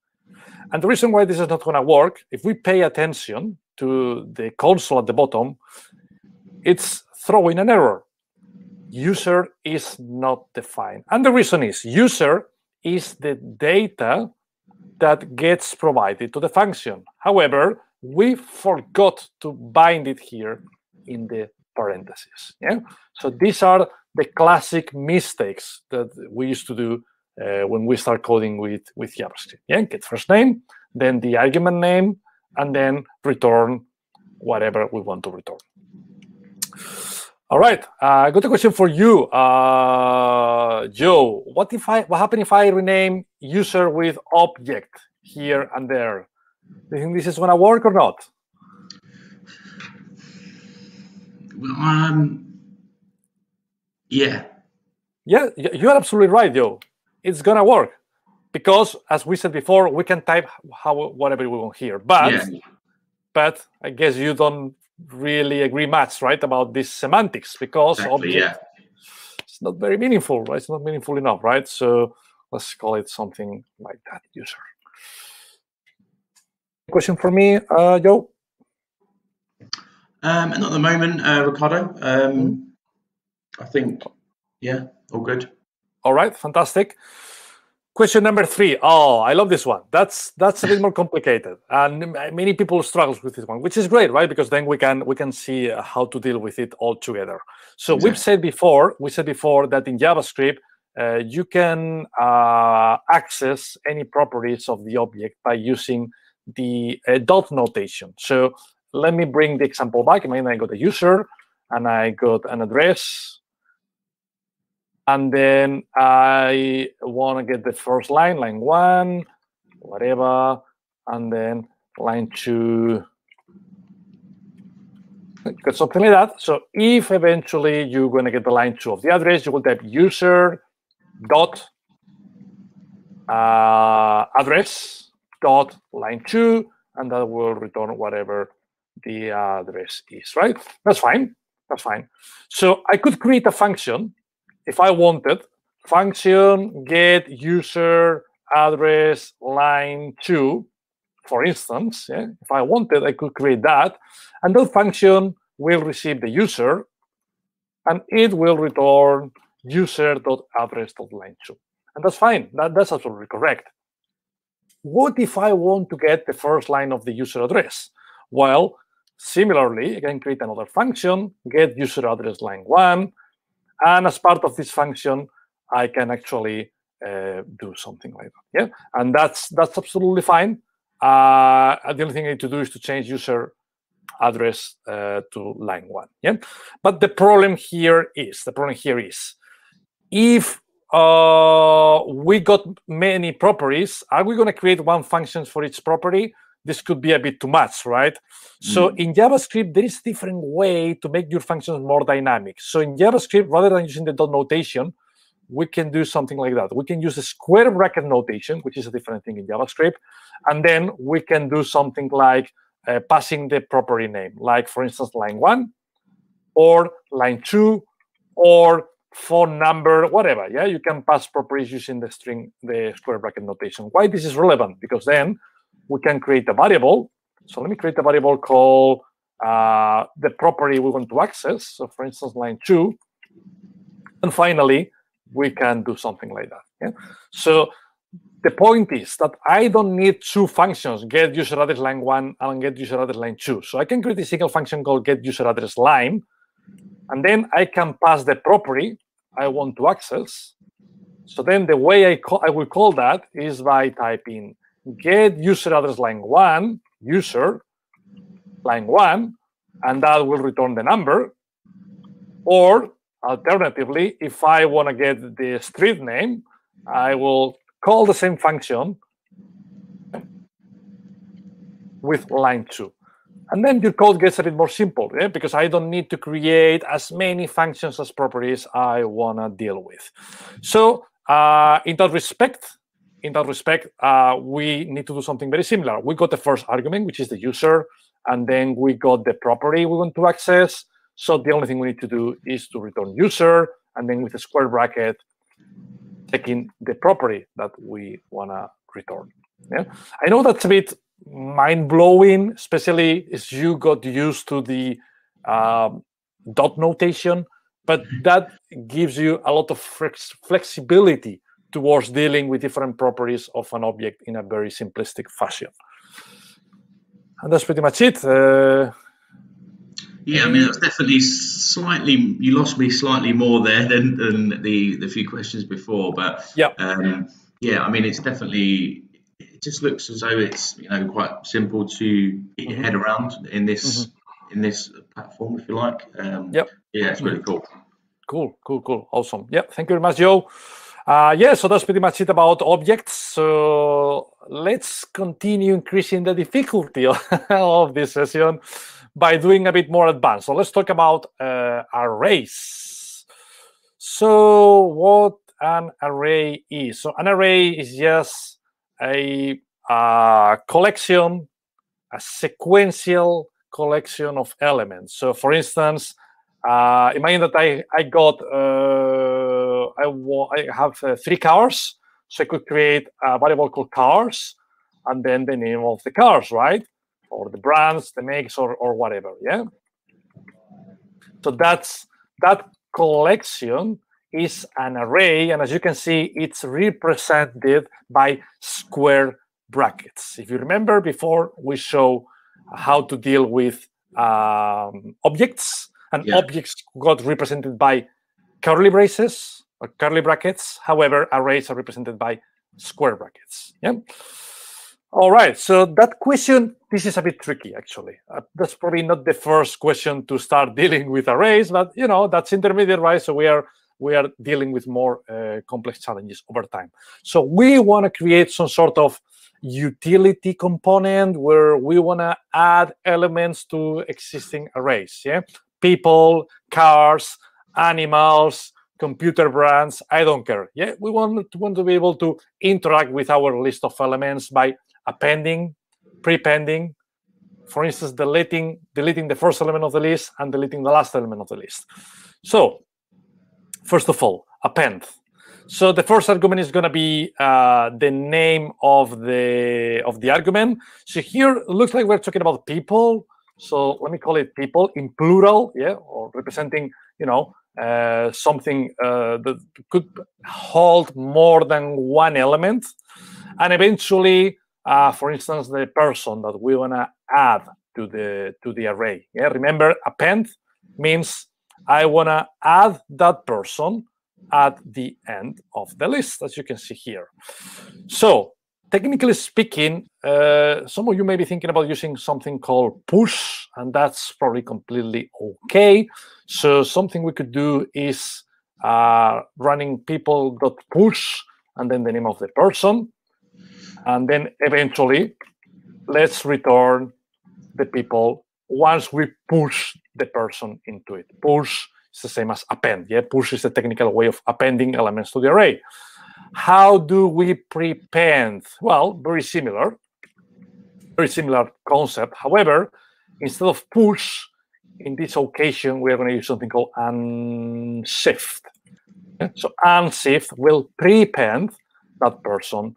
B: And the reason why this is not gonna work, if we pay attention to the console at the bottom, it's throwing an error. User is not defined. And the reason is user is the data that gets provided to the function. However, we forgot to bind it here in the parentheses. Yeah. So these are the classic mistakes that we used to do uh, when we start coding with with JavaScript. Yeah. Get first name, then the argument name, and then return whatever we want to return. All right, uh, I got a question for you, uh, Joe. What if I? What happen if I rename user with object here and there? Do you think this is gonna work or not?
A: Well, um, yeah.
B: Yeah, you're absolutely right, Joe. It's gonna work because, as we said before, we can type how whatever we want here. But, yeah. but I guess you don't really agree much, right, about this semantics because
A: exactly, yeah.
B: it's not very meaningful, right? It's not meaningful enough, right? So let's call it something like that, user. Question for me, uh, Joe?
A: Um, not at the moment, uh, Ricardo. Um, mm-hmm. I think, yeah, all good.
B: All right, fantastic. Question number three. Oh, I love this one. That's that's a bit more complicated, and many people struggle with this one, which is great, right? Because then we can we can see uh, how to deal with it all together. So exactly. we've said before, we said before that in JavaScript uh, you can uh, access any properties of the object by using the uh, dot notation. So let me bring the example back. Imagine I got a user and I got an address and then I want to get the first line, line one, whatever, and then line two, something like that. So if eventually you're going to get the line two of the address, you will type user dot uh, address dot line two, and that will return whatever the address is, right? That's fine. That's fine. So I could create a function if I wanted, function get user address line two, for instance, yeah, if I wanted, I could create that. And that function will receive the user and it will return user.address.line two. And that's fine. That, that's absolutely correct. What if I want to get the first line of the user address? Well, similarly, I can create another function, get user address line one, and as part of this function, I can actually uh, do something like that. Yeah, and that's that's absolutely fine. Uh, the only thing I need to do is to change user address uh, to line one. Yeah, but the problem here is the problem here is if uh, we got many properties, are we going to create one function for each property? This could be a bit too much, right? Mm. So in JavaScript, there is a different way to make your functions more dynamic. So in JavaScript, rather than using the dot notation, we can do something like that. We can use a square bracket notation, which is a different thing in JavaScript, and then we can do something like uh, passing the property name, like for instance, line one, or line two, or phone number, whatever. Yeah, you can pass properties using the string, the square bracket notation. Why this is relevant? Because then we can create a variable. So let me create a variable called uh, the property we want to access. So for instance, line two. And finally, we can do something like that. So the point is that I don't need two functions, get user address line one and get user address line two. So I can create a single function called get user address line, and then I can pass the property I want to access. So then the way I, call, I will call that is by typing get user address line one, user line one, and that will return the number. Or alternatively, if I want to get the street name, I will call the same function with line two. And then your code gets a bit more simple yeah? because I don't need to create as many functions as properties I want to deal with. So uh, in that respect, in that respect, uh, we need to do something very similar. We got the first argument, which is the user, and then we got the property we want to access. So the only thing we need to do is to return user, and then with a square bracket, taking the property that we want to return. Yeah, I know that's a bit mind-blowing, especially as you got used to the um, dot notation, but that gives you a lot of flex flexibility towards dealing with different properties of an object in a very simplistic fashion. And that's pretty much it. Uh,
A: Yeah, I mean that's definitely slightly. You lost me slightly more there than, than the the few questions before, but
B: yeah,
A: um, yeah. I mean it's definitely. It just looks as though it's you know quite simple to get your mm-hmm. head around in this mm-hmm. in this platform, if you like. Um,
B: yep.
A: Yeah, it's really cool.
B: Cool, cool, cool. Awesome. Yeah, thank you very much, Joe. Uh, yeah, so that's pretty much it about objects. So let's continue increasing the difficulty of this session by doing a bit more advanced. So let's talk about uh, arrays. So what an array is? So an array is just a, a collection, a sequential collection of elements. So for instance, uh, imagine that I, I got, uh, I, I have uh, three cars. So I could create a variable called cars and then the name of the cars, right? or the brands, the makes, or, or whatever. Yeah. So that's that collection is an array, and as you can see, it's represented by square brackets. If you remember before, we show how to deal with um, objects, and yeah. objects got represented by curly braces or curly brackets. However, arrays are represented by square brackets. Yeah. All right. So that question, this is a bit tricky, actually. Uh, that's probably not the first question to start dealing with arrays, but you know that's intermediate, right? So we are we are dealing with more uh, complex challenges over time. So we want to create some sort of utility component where we want to add elements to existing arrays. Yeah, people, cars, animals, computer brands. I don't care. Yeah, we want to want to be able to interact with our list of elements by appending, prepending, for instance, deleting, deleting the first element of the list and deleting the last element of the list. So, first of all, append. So the first argument is going to be uh, the name of the of the argument. So here it looks like we're talking about people. So let me call it people in plural, yeah, or representing, you know, uh, something uh, that could hold more than one element, and eventually uh, for instance, the person that we want to add to the to the array. Yeah, remember, append means I want to add that person at the end of the list, as you can see here. So, technically speaking, uh, some of you may be thinking about using something called push, and that's probably completely okay. So, something we could do is uh, running people.push and then the name of the person and then eventually let's return the people once we push the person into it. Push is the same as append. Yeah, push is the technical way of appending elements to the array. How do we prepend? Well, very similar, very similar concept. However, instead of push, in this occasion, we are going to use something called unshift. So unshift will prepend that person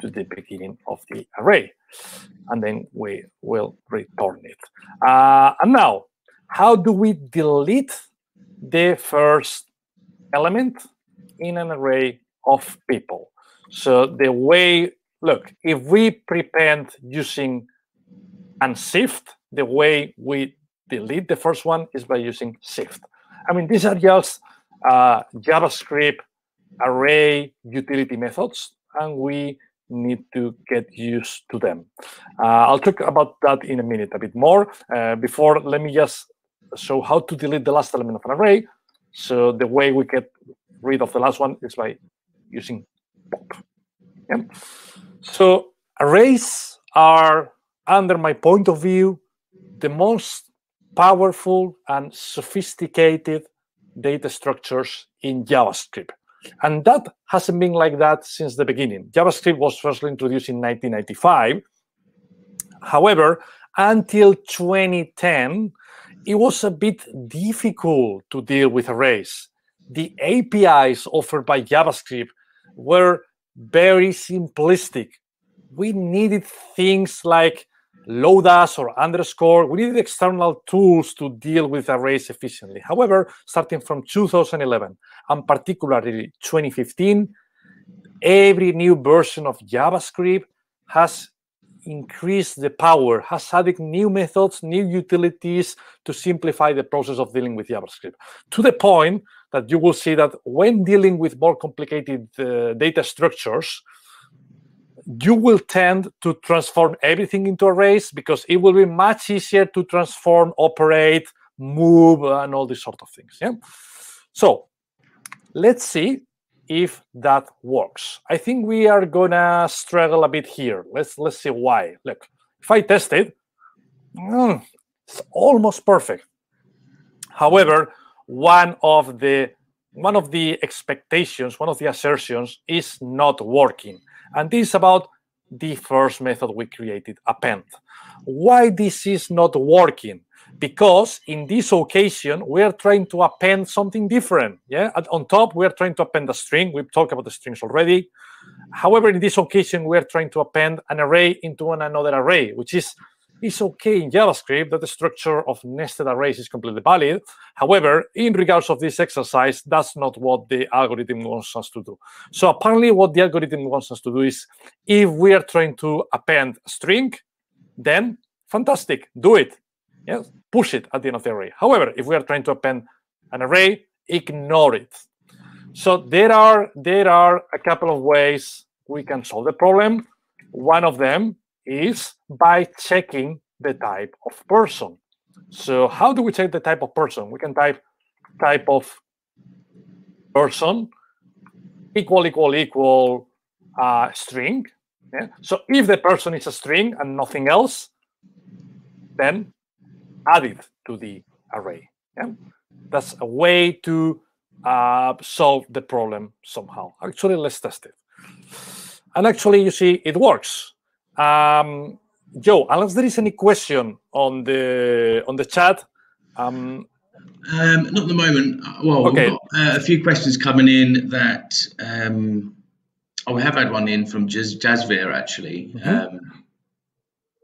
B: to the beginning of the array. And then we will return it. Uh, and now, how do we delete the first element in an array of people? So the way, look, if we prepend using unshift, the way we delete the first one is by using shift. I mean, these are just uh, JavaScript array utility methods, and we need to get used to them. Uh, I'll talk about that in a minute a bit more. Uh, before, let me just show how to delete the last element of an array. So the way we get rid of the last one is by using pop. Yeah. So arrays are, under my point of view, the most powerful and sophisticated data structures in JavaScript. And that hasn't been like that since the beginning. JavaScript was first introduced in 1995. However, until 2010, it was a bit difficult to deal with arrays. The APIs offered by JavaScript were very simplistic. We needed things like lodash or underscore. We needed external tools to deal with arrays efficiently. However, starting from 2011 and particularly 2015, every new version of JavaScript has increased the power, has added new methods, new utilities to simplify the process of dealing with JavaScript to the point that you will see that when dealing with more complicated uh, data structures, you will tend to transform everything into arrays because it will be much easier to transform, operate, move, and all these sort of things. Yeah. So let's see if that works. I think we are gonna struggle a bit here. Let's let's see why. Look, if I test it, mm, it's almost perfect. However, one of the one of the expectations, one of the assertions is not working. And this is about the first method we created, append. Why this is not working? Because in this occasion, we are trying to append something different. Yeah, and on top, we are trying to append a string. We've talked about the strings already. However, in this occasion, we are trying to append an array into an another array, which is it's okay in JavaScript that the structure of nested arrays is completely valid. However, in regards of this exercise, that's not what the algorithm wants us to do. So apparently what the algorithm wants us to do is, if we are trying to append a string, then fantastic, do it. Push it at the end of the array. However, if we are trying to append an array, ignore it. So there are there are a couple of ways we can solve the problem. One of them is by checking the type of person. So how do we check the type of person? We can type type of person equal equal equal uh, string. Yeah? So if the person is a string and nothing else, then add it to the array. Yeah? That's a way to uh, solve the problem somehow. Actually, let's test it. And actually, you see, it works. Um, Joe, unless there is any question on the on the chat. Um,
A: um, not at the moment. Well, okay. we've got uh, a few questions coming in that. Um, oh, we have had one in from Jaz- Jasvir actually. Mm-hmm. Um,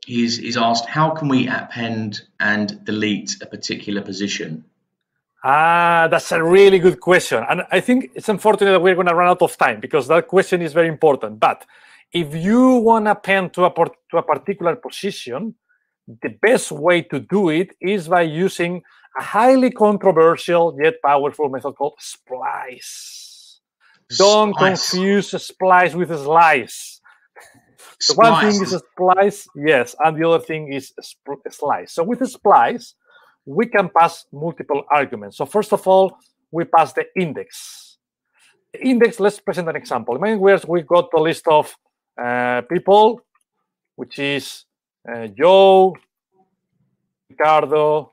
A: he's he's asked how can we append and delete a particular position.
B: Ah, that's a really good question, and I think it's unfortunate that we're going to run out of time because that question is very important. But if you want to append to a, to a particular position, the best way to do it is by using a highly controversial yet powerful method called splice. Don't confuse a splice with slice. So one thing is a splice, yes, and the other thing is a slice. So with a splice, we can pass multiple arguments. So first of all, we pass the index. The index, let's present an example. Imagine where we got the list of people, which is uh, Joe, Ricardo.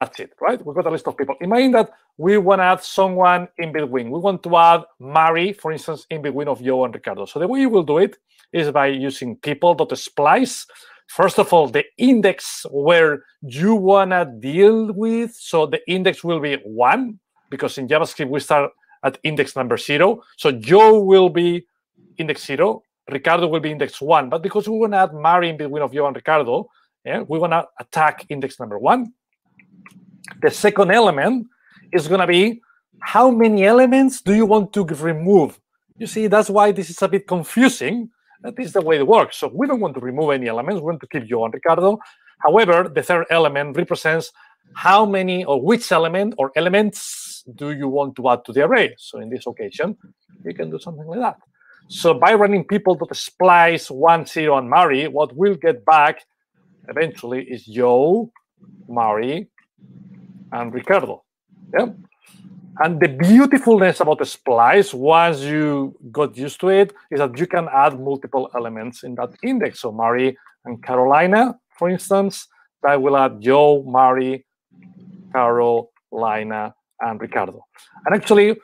B: That's it, right? We've got a list of people. Imagine that we want to add someone in between. We want to add Mary, for instance, in between of Joe and Ricardo. So the way you will do it is by using people.splice. First of all, the index where you want to deal with. So the index will be one, because in JavaScript we start at index number zero. So Joe will be index zero, Ricardo will be index one. But because we want to add Mary in between of Joe and Ricardo, yeah, we want to attack index number one. The second element is going to be how many elements do you want to remove? You see, that's why this is a bit confusing. That is the way it works. So we don't want to remove any elements. We want to keep Joe and Ricardo. However, the third element represents how many or which element or elements do you want to add to the array. So in this occasion, you can do something like that. So by running people.splice one zero and Mary, what we'll get back eventually is Joe, Mary, and Ricardo. Yeah. And the beautifulness about the splice, once you got used to it, is that you can add multiple elements in that index. So Mary and Carolina, for instance, that will add Joe, Mary, Carolina, and Ricardo. And actually,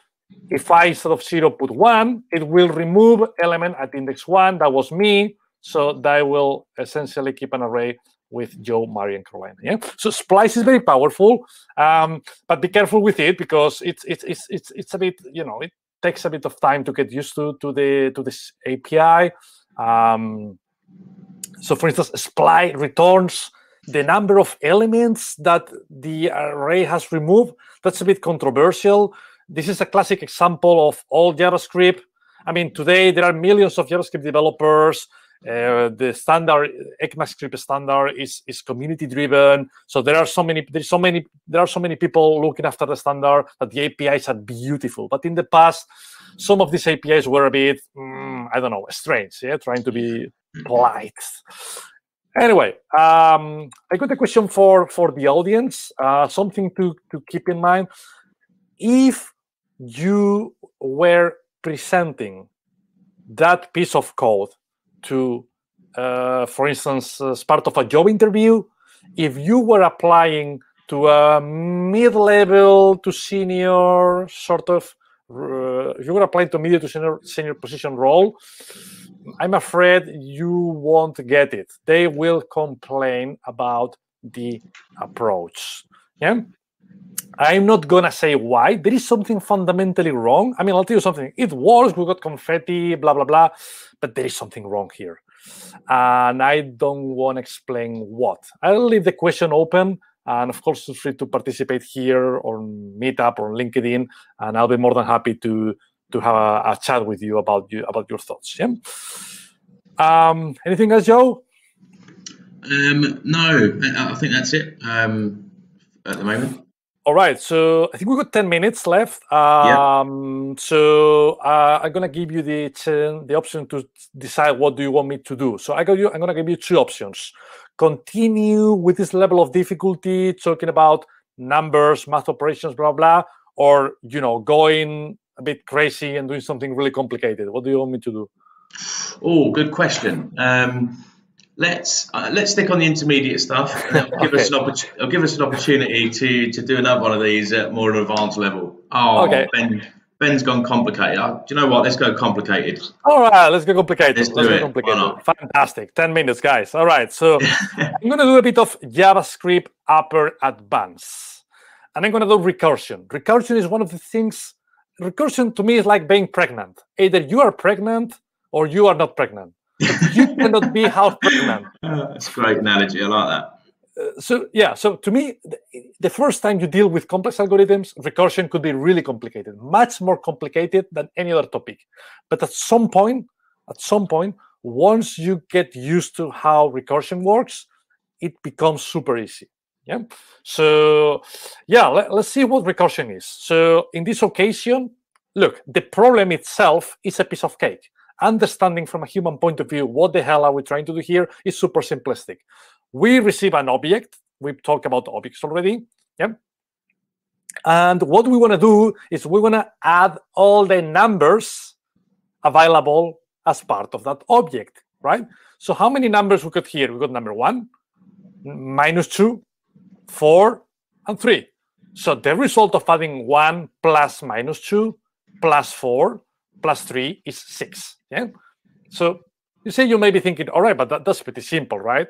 B: if I instead of zero put one, it will remove element at index one. That was me. So that will essentially keep an array with Joe, Mary, and Carolina. Yeah. So splice is very powerful, um, but be careful with it because it's it's it's it's it's a bit you know it takes a bit of time to get used to to the to this API. Um, so for instance, splice returns the number of elements that the array has removed. That's a bit controversial this is a classic example of all JavaScript. I mean, today there are millions of JavaScript developers Uh, the standard ECMAScript standard is is community driven. So there are so many there's so many there are so many people looking after the standard that the APIs are beautiful. But in the past, some of these APIs were a bit mm, I don't know strange. Yeah, trying to be polite. Anyway, um, I got a question for for the audience. Uh, something to to keep in mind. If you were presenting that piece of code to, uh, for instance, as part of a job interview, if you were applying to a mid-level to senior sort of, uh, if you were applying to medium to senior, senior position role, I'm afraid you won't get it. They will complain about the approach. Yeah. I'm not gonna say why. There is something fundamentally wrong. I mean, I'll tell you something. It works. We got confetti, blah blah blah, but there is something wrong here, and I don't want to explain what. I'll leave the question open, and of course, feel free to participate here on Meetup or LinkedIn, and I'll be more than happy to to have a, a chat with you about you about your thoughts. Yeah. Um, anything else, Joe?
A: Um, no, I think that's it um, at the moment.
B: All right, so I think we got ten minutes left. Um, yeah. So uh, I'm gonna give you the the option to decide what do you want me to do. So I got you. I'm gonna give you two options: continue with this level of difficulty, talking about numbers, math operations, blah blah, or you know, going a bit crazy and doing something really complicated. What do you want me to do?
A: Oh, good question. Um, let's uh, let's stick on the intermediate stuff. And give us an oppor- it'll give us an opportunity to to do another one of these at more an advanced level. Oh, okay. Ben, Ben's gone complicated. Uh, do you know what? Let's go complicated.
B: All right, let's go complicated. Let's, let's go it. complicated. Fantastic. 10 minutes, guys. All right. So I'm going to do a bit of JavaScript upper advance. And I'm going to do recursion. Recursion is one of the things, recursion to me is like being pregnant. Either you are pregnant or you are not pregnant you cannot be half pregnant.
A: That's a great analogy. I like that.
B: Uh, so yeah, so to me, the, the, first time you deal with complex algorithms, recursion could be really complicated, much more complicated than any other topic. But at some point, at some point, once you get used to how recursion works, it becomes super easy. Yeah. So yeah, let, let's see what recursion is. So in this occasion, look, the problem itself is a piece of cake understanding from a human point of view what the hell are we trying to do here is super simplistic. We receive an object. We've talked about objects already. Yeah. And what we want to do is we want to add all the numbers available as part of that object, right? So how many numbers we got here? We got number one, minus two, four, and three. So the result of adding one plus minus two plus four plus three is six. Yeah. So you say you may be thinking, all right, but that, that's pretty simple, right?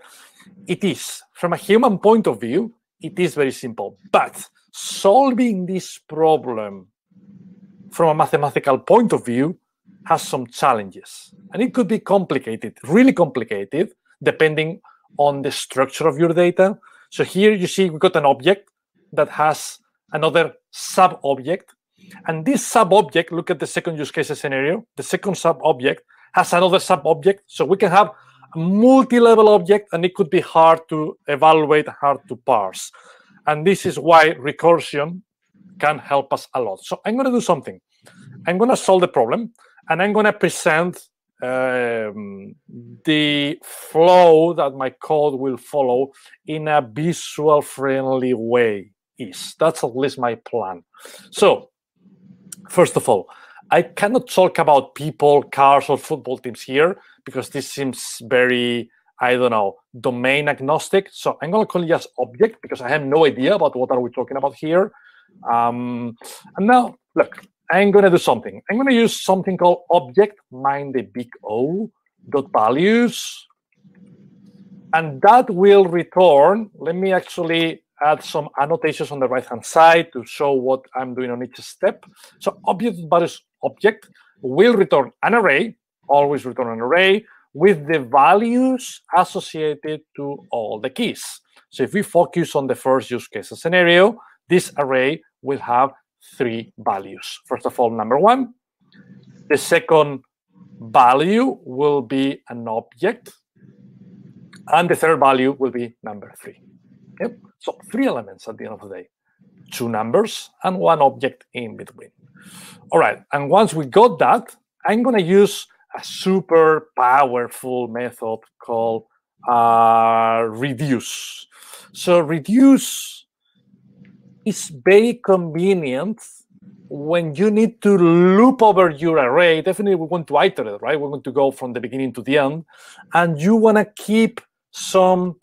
B: It is. From a human point of view, it is very simple. But solving this problem from a mathematical point of view has some challenges. And it could be complicated, really complicated, depending on the structure of your data. So here you see we got an object that has another sub-object and this sub-object, look at the second use case scenario, the second sub-object has another sub-object. So we can have a multi-level object and it could be hard to evaluate, hard to parse. And this is why recursion can help us a lot. So I'm going to do something. I'm going to solve the problem and I'm going to present um, the flow that my code will follow in a visual friendly way is that's at least my plan so First of all, I cannot talk about people, cars, or football teams here because this seems very, I don't know, domain agnostic. So I'm going to call it just object because I have no idea about what are we talking about here. Um, and now, look, I'm going to do something. I'm going to use something called object mind the big O dot values. And that will return, let me actually add some annotations on the right hand side to show what I'm doing on each step. So object values object will return an array, always return an array with the values associated to all the keys. So if we focus on the first use case scenario, this array will have three values. First of all, number one. The second value will be an object, and the third value will be number three. Yep. So three elements at the end of the day, two numbers and one object in between. All right, and once we got that, I'm gonna use a super powerful method called uh, reduce. So reduce is very convenient when you need to loop over your array. Definitely, we want to iterate, right? We want to go from the beginning to the end, and you want to keep some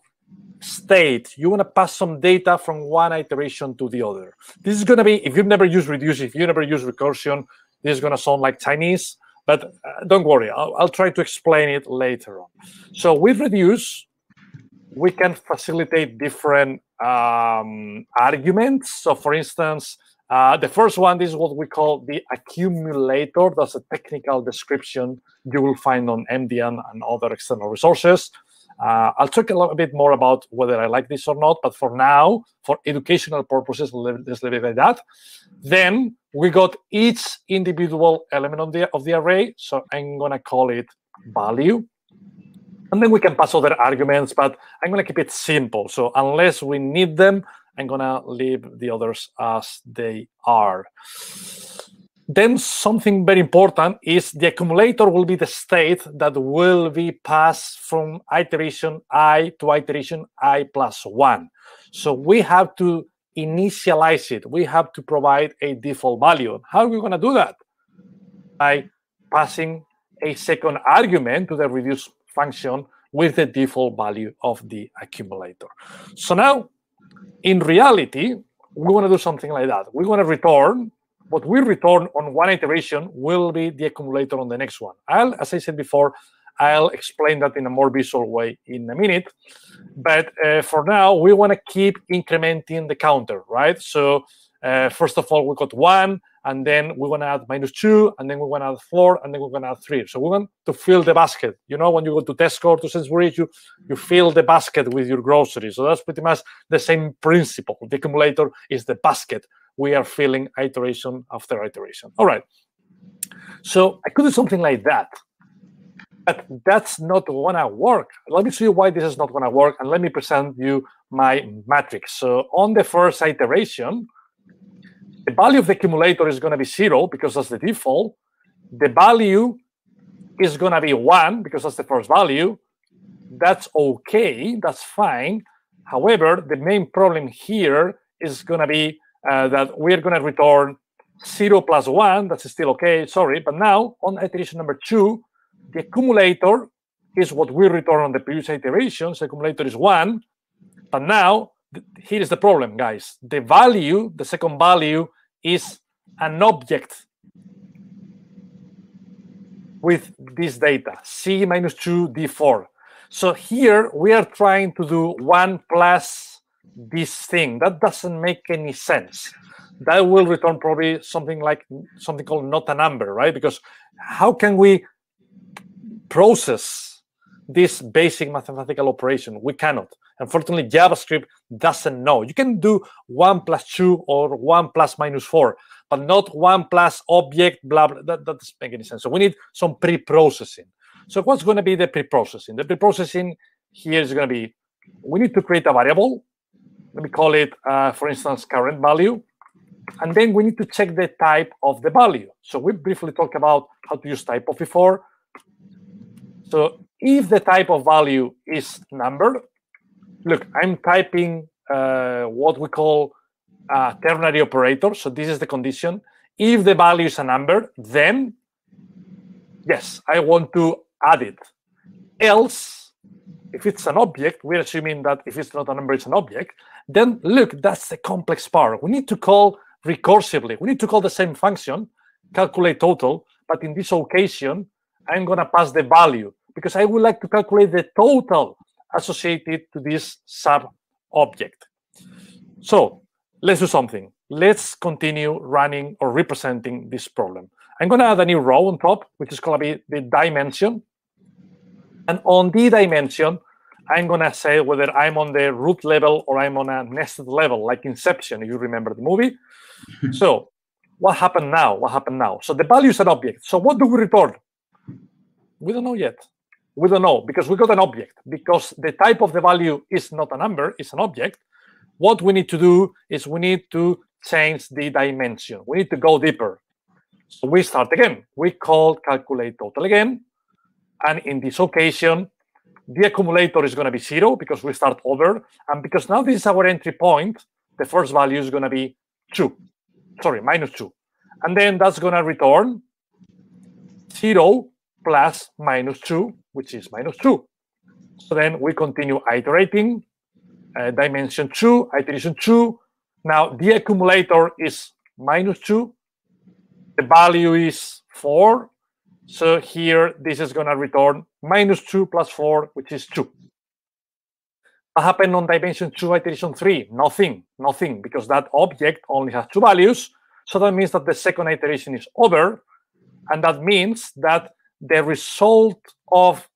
B: state. You want to pass some data from one iteration to the other. This is going to be, if you've never used reduce, if you never use recursion, this is going to sound like Chinese, but uh, don't worry, I'll, I'll try to explain it later on. So with reduce, we can facilitate different um, arguments. So for instance, uh, the first one is what we call the accumulator. That's a technical description you will find on MDN and other external resources. Uh, I'll talk a little bit more about whether I like this or not, but for now, for educational purposes, let's leave it like that. Then we got each individual element of the of the array. So I'm gonna call it value. And then we can pass other arguments, but I'm gonna keep it simple. So unless we need them, I'm gonna leave the others as they are. Then something very important is the accumulator will be the state that will be passed from iteration i to iteration i plus one. So we have to initialize it. We have to provide a default value. How are we going to do that? By passing a second argument to the reduce function with the default value of the accumulator. So now, in reality, we want to do something like that. We want to return what we return on one iteration will be the accumulator on the next one. I'll, as I said before, I'll explain that in a more visual way in a minute. But uh, for now, we want to keep incrementing the counter, right? So uh, first of all, we got one, and then we want to add minus two, and then we want to add four, and then we're going to add three. So we want to fill the basket. You know, when you go to Tesco or to Sainsbury's, you, you fill the basket with your groceries. So that's pretty much the same principle. The accumulator is the basket we are filling iteration after iteration. All right. So I could do something like that. But that's not gonna work. Let me show you why this is not gonna work, and let me present you my matrix. So on the first iteration, the value of the accumulator is gonna be zero because that's the default. The value is gonna be one because that's the first value. That's okay, that's fine. However, the main problem here is gonna be uh, that we're going to return 0 plus 1. That's still okay, sorry. But now, on iteration number 2, the accumulator is what we return on the previous iterations. The accumulator is 1. But now, here is the problem, guys. The value, the second value, is an object with this data, C minus 2, D4. So here we are trying to do 1 plus this thing. That doesn't make any sense. That will return probably something like something called not a number, right? Because how can we process this basic mathematical operation? We cannot. Unfortunately, JavaScript doesn't know. You can do one plus two or one plus minus four, but not one plus object, blah, blah. That, that doesn't make any sense. So we need some pre-processing. So what's going to be the pre-processing? The pre-processing here is going to be, we need to create a variable let me call it, uh, for instance, current value. And then we need to check the type of the value. So we briefly talked about how to use type of before. So if the type of value is number, look, I'm typing uh, what we call a ternary operator. So this is the condition. If the value is a number, then yes, I want to add it. Else, if it's an object, we're assuming that if it's not a number, it's an object then look, that's the complex part. We need to call recursively. We need to call the same function, calculate total, but in this occasion, I'm going to pass the value because I would like to calculate the total associated to this sub object. So let's do something. Let's continue running or representing this problem. I'm going to add a new row on top, which is going to be the dimension. And on the dimension, I'm going to say whether I'm on the root level or I'm on a nested level, like Inception, if you remember the movie. so what happened now? What happened now? So the value is an object. So what do we return? We don't know yet. We don't know because we got an object. Because the type of the value is not a number, it's an object. What we need to do is we need to change the dimension. We need to go deeper. So we start again. We call calculate total again. And in this occasion, the accumulator is going to be zero because we start over. And because now this is our entry point, the first value is going to be two. Sorry, minus two. And then that's going to return zero plus minus two, which is minus two. So then we continue iterating, uh, dimension two, iteration two. Now the accumulator is minus two. The value is four. So here, this is going to return minus 2 plus 4, which is 2. What happened on dimension 2 iteration 3? Nothing, nothing, because that object only has two values. So that means that the second iteration is over. And that means that the result of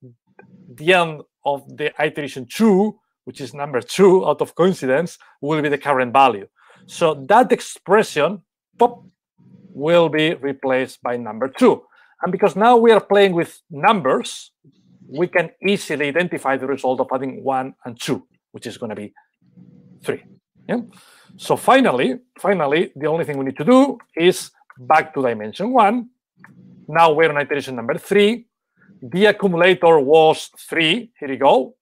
B: the end of the iteration 2, which is number 2 out of coincidence, will be the current value. So that expression pop, will be replaced by number 2. And because now we are playing with numbers, we can easily identify the result of adding one and two, which is going to be three. Yeah. So finally, finally, the only thing we need to do is back to dimension one. Now we're on iteration number three. The accumulator was three. Here you go.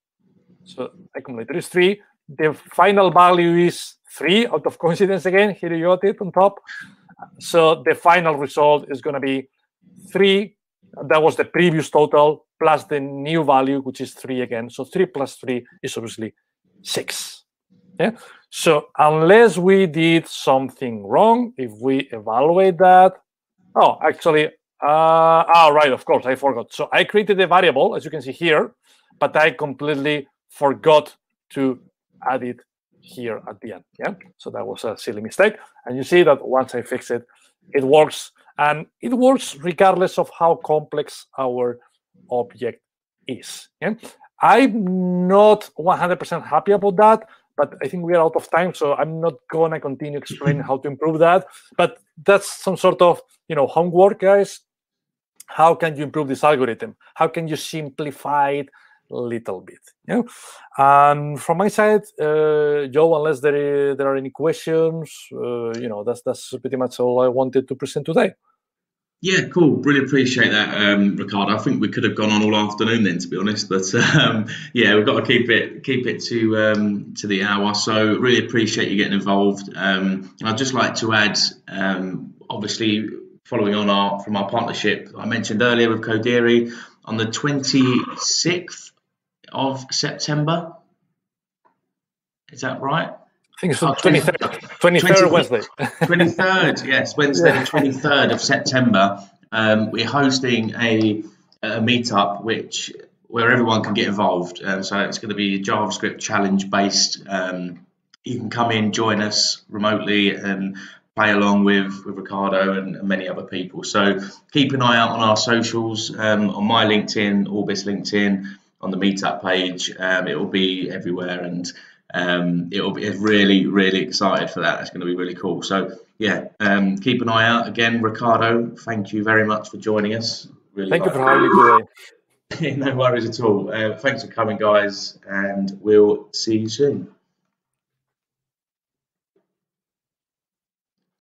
B: So accumulator is three. The final value is three out of coincidence again. Here you got it on top. So the final result is going to be three. That was the previous total plus the new value, which is three again. So three plus three is obviously six. Yeah. So unless we did something wrong, if we evaluate that, oh, actually, uh, oh, right, of course, I forgot. So I created a variable, as you can see here, but I completely forgot to add it here at the end. Yeah. So that was a silly mistake. And you see that once I fix it, it works and it works regardless of how complex our object is. Yeah? I'm not 100% happy about that, but I think we are out of time, so I'm not gonna continue explaining how to improve that. But that's some sort of you know homework, guys. How can you improve this algorithm? How can you simplify it little bit? Yeah. And from my side, uh, Joe, unless there there are any questions, uh, you know that's that's pretty much all I wanted to present today.
A: Yeah, cool. Really appreciate that, um, Ricardo. I think we could have gone on all afternoon then, to be honest. But um, yeah, we've got to keep it keep it to um, to the hour. So really appreciate you getting involved. Um, I'd just like to add, um, obviously, following on our from our partnership I mentioned earlier with Kodiri on the 26th of September. Is that right?
B: I think it's oh, 23rd, 23rd, Wednesday.
A: 23rd, yes, Wednesday, yeah. the 23rd of September. Um, we're hosting a, a meetup which where everyone can get involved. Um, so it's going to be JavaScript challenge based. Um, you can come in, join us remotely, and play along with, with Ricardo and, and, many other people. So keep an eye out on our socials, um, on my LinkedIn, Orbis LinkedIn, on the meetup page. Um, it will be everywhere and um, it'll be really, really excited for that. It's going to be really cool. So yeah, um, keep an eye out. Again, Ricardo, thank you very much for joining us.
B: Really thank you for having me
A: no worries at all. Uh, thanks for coming, guys, and we'll see you soon.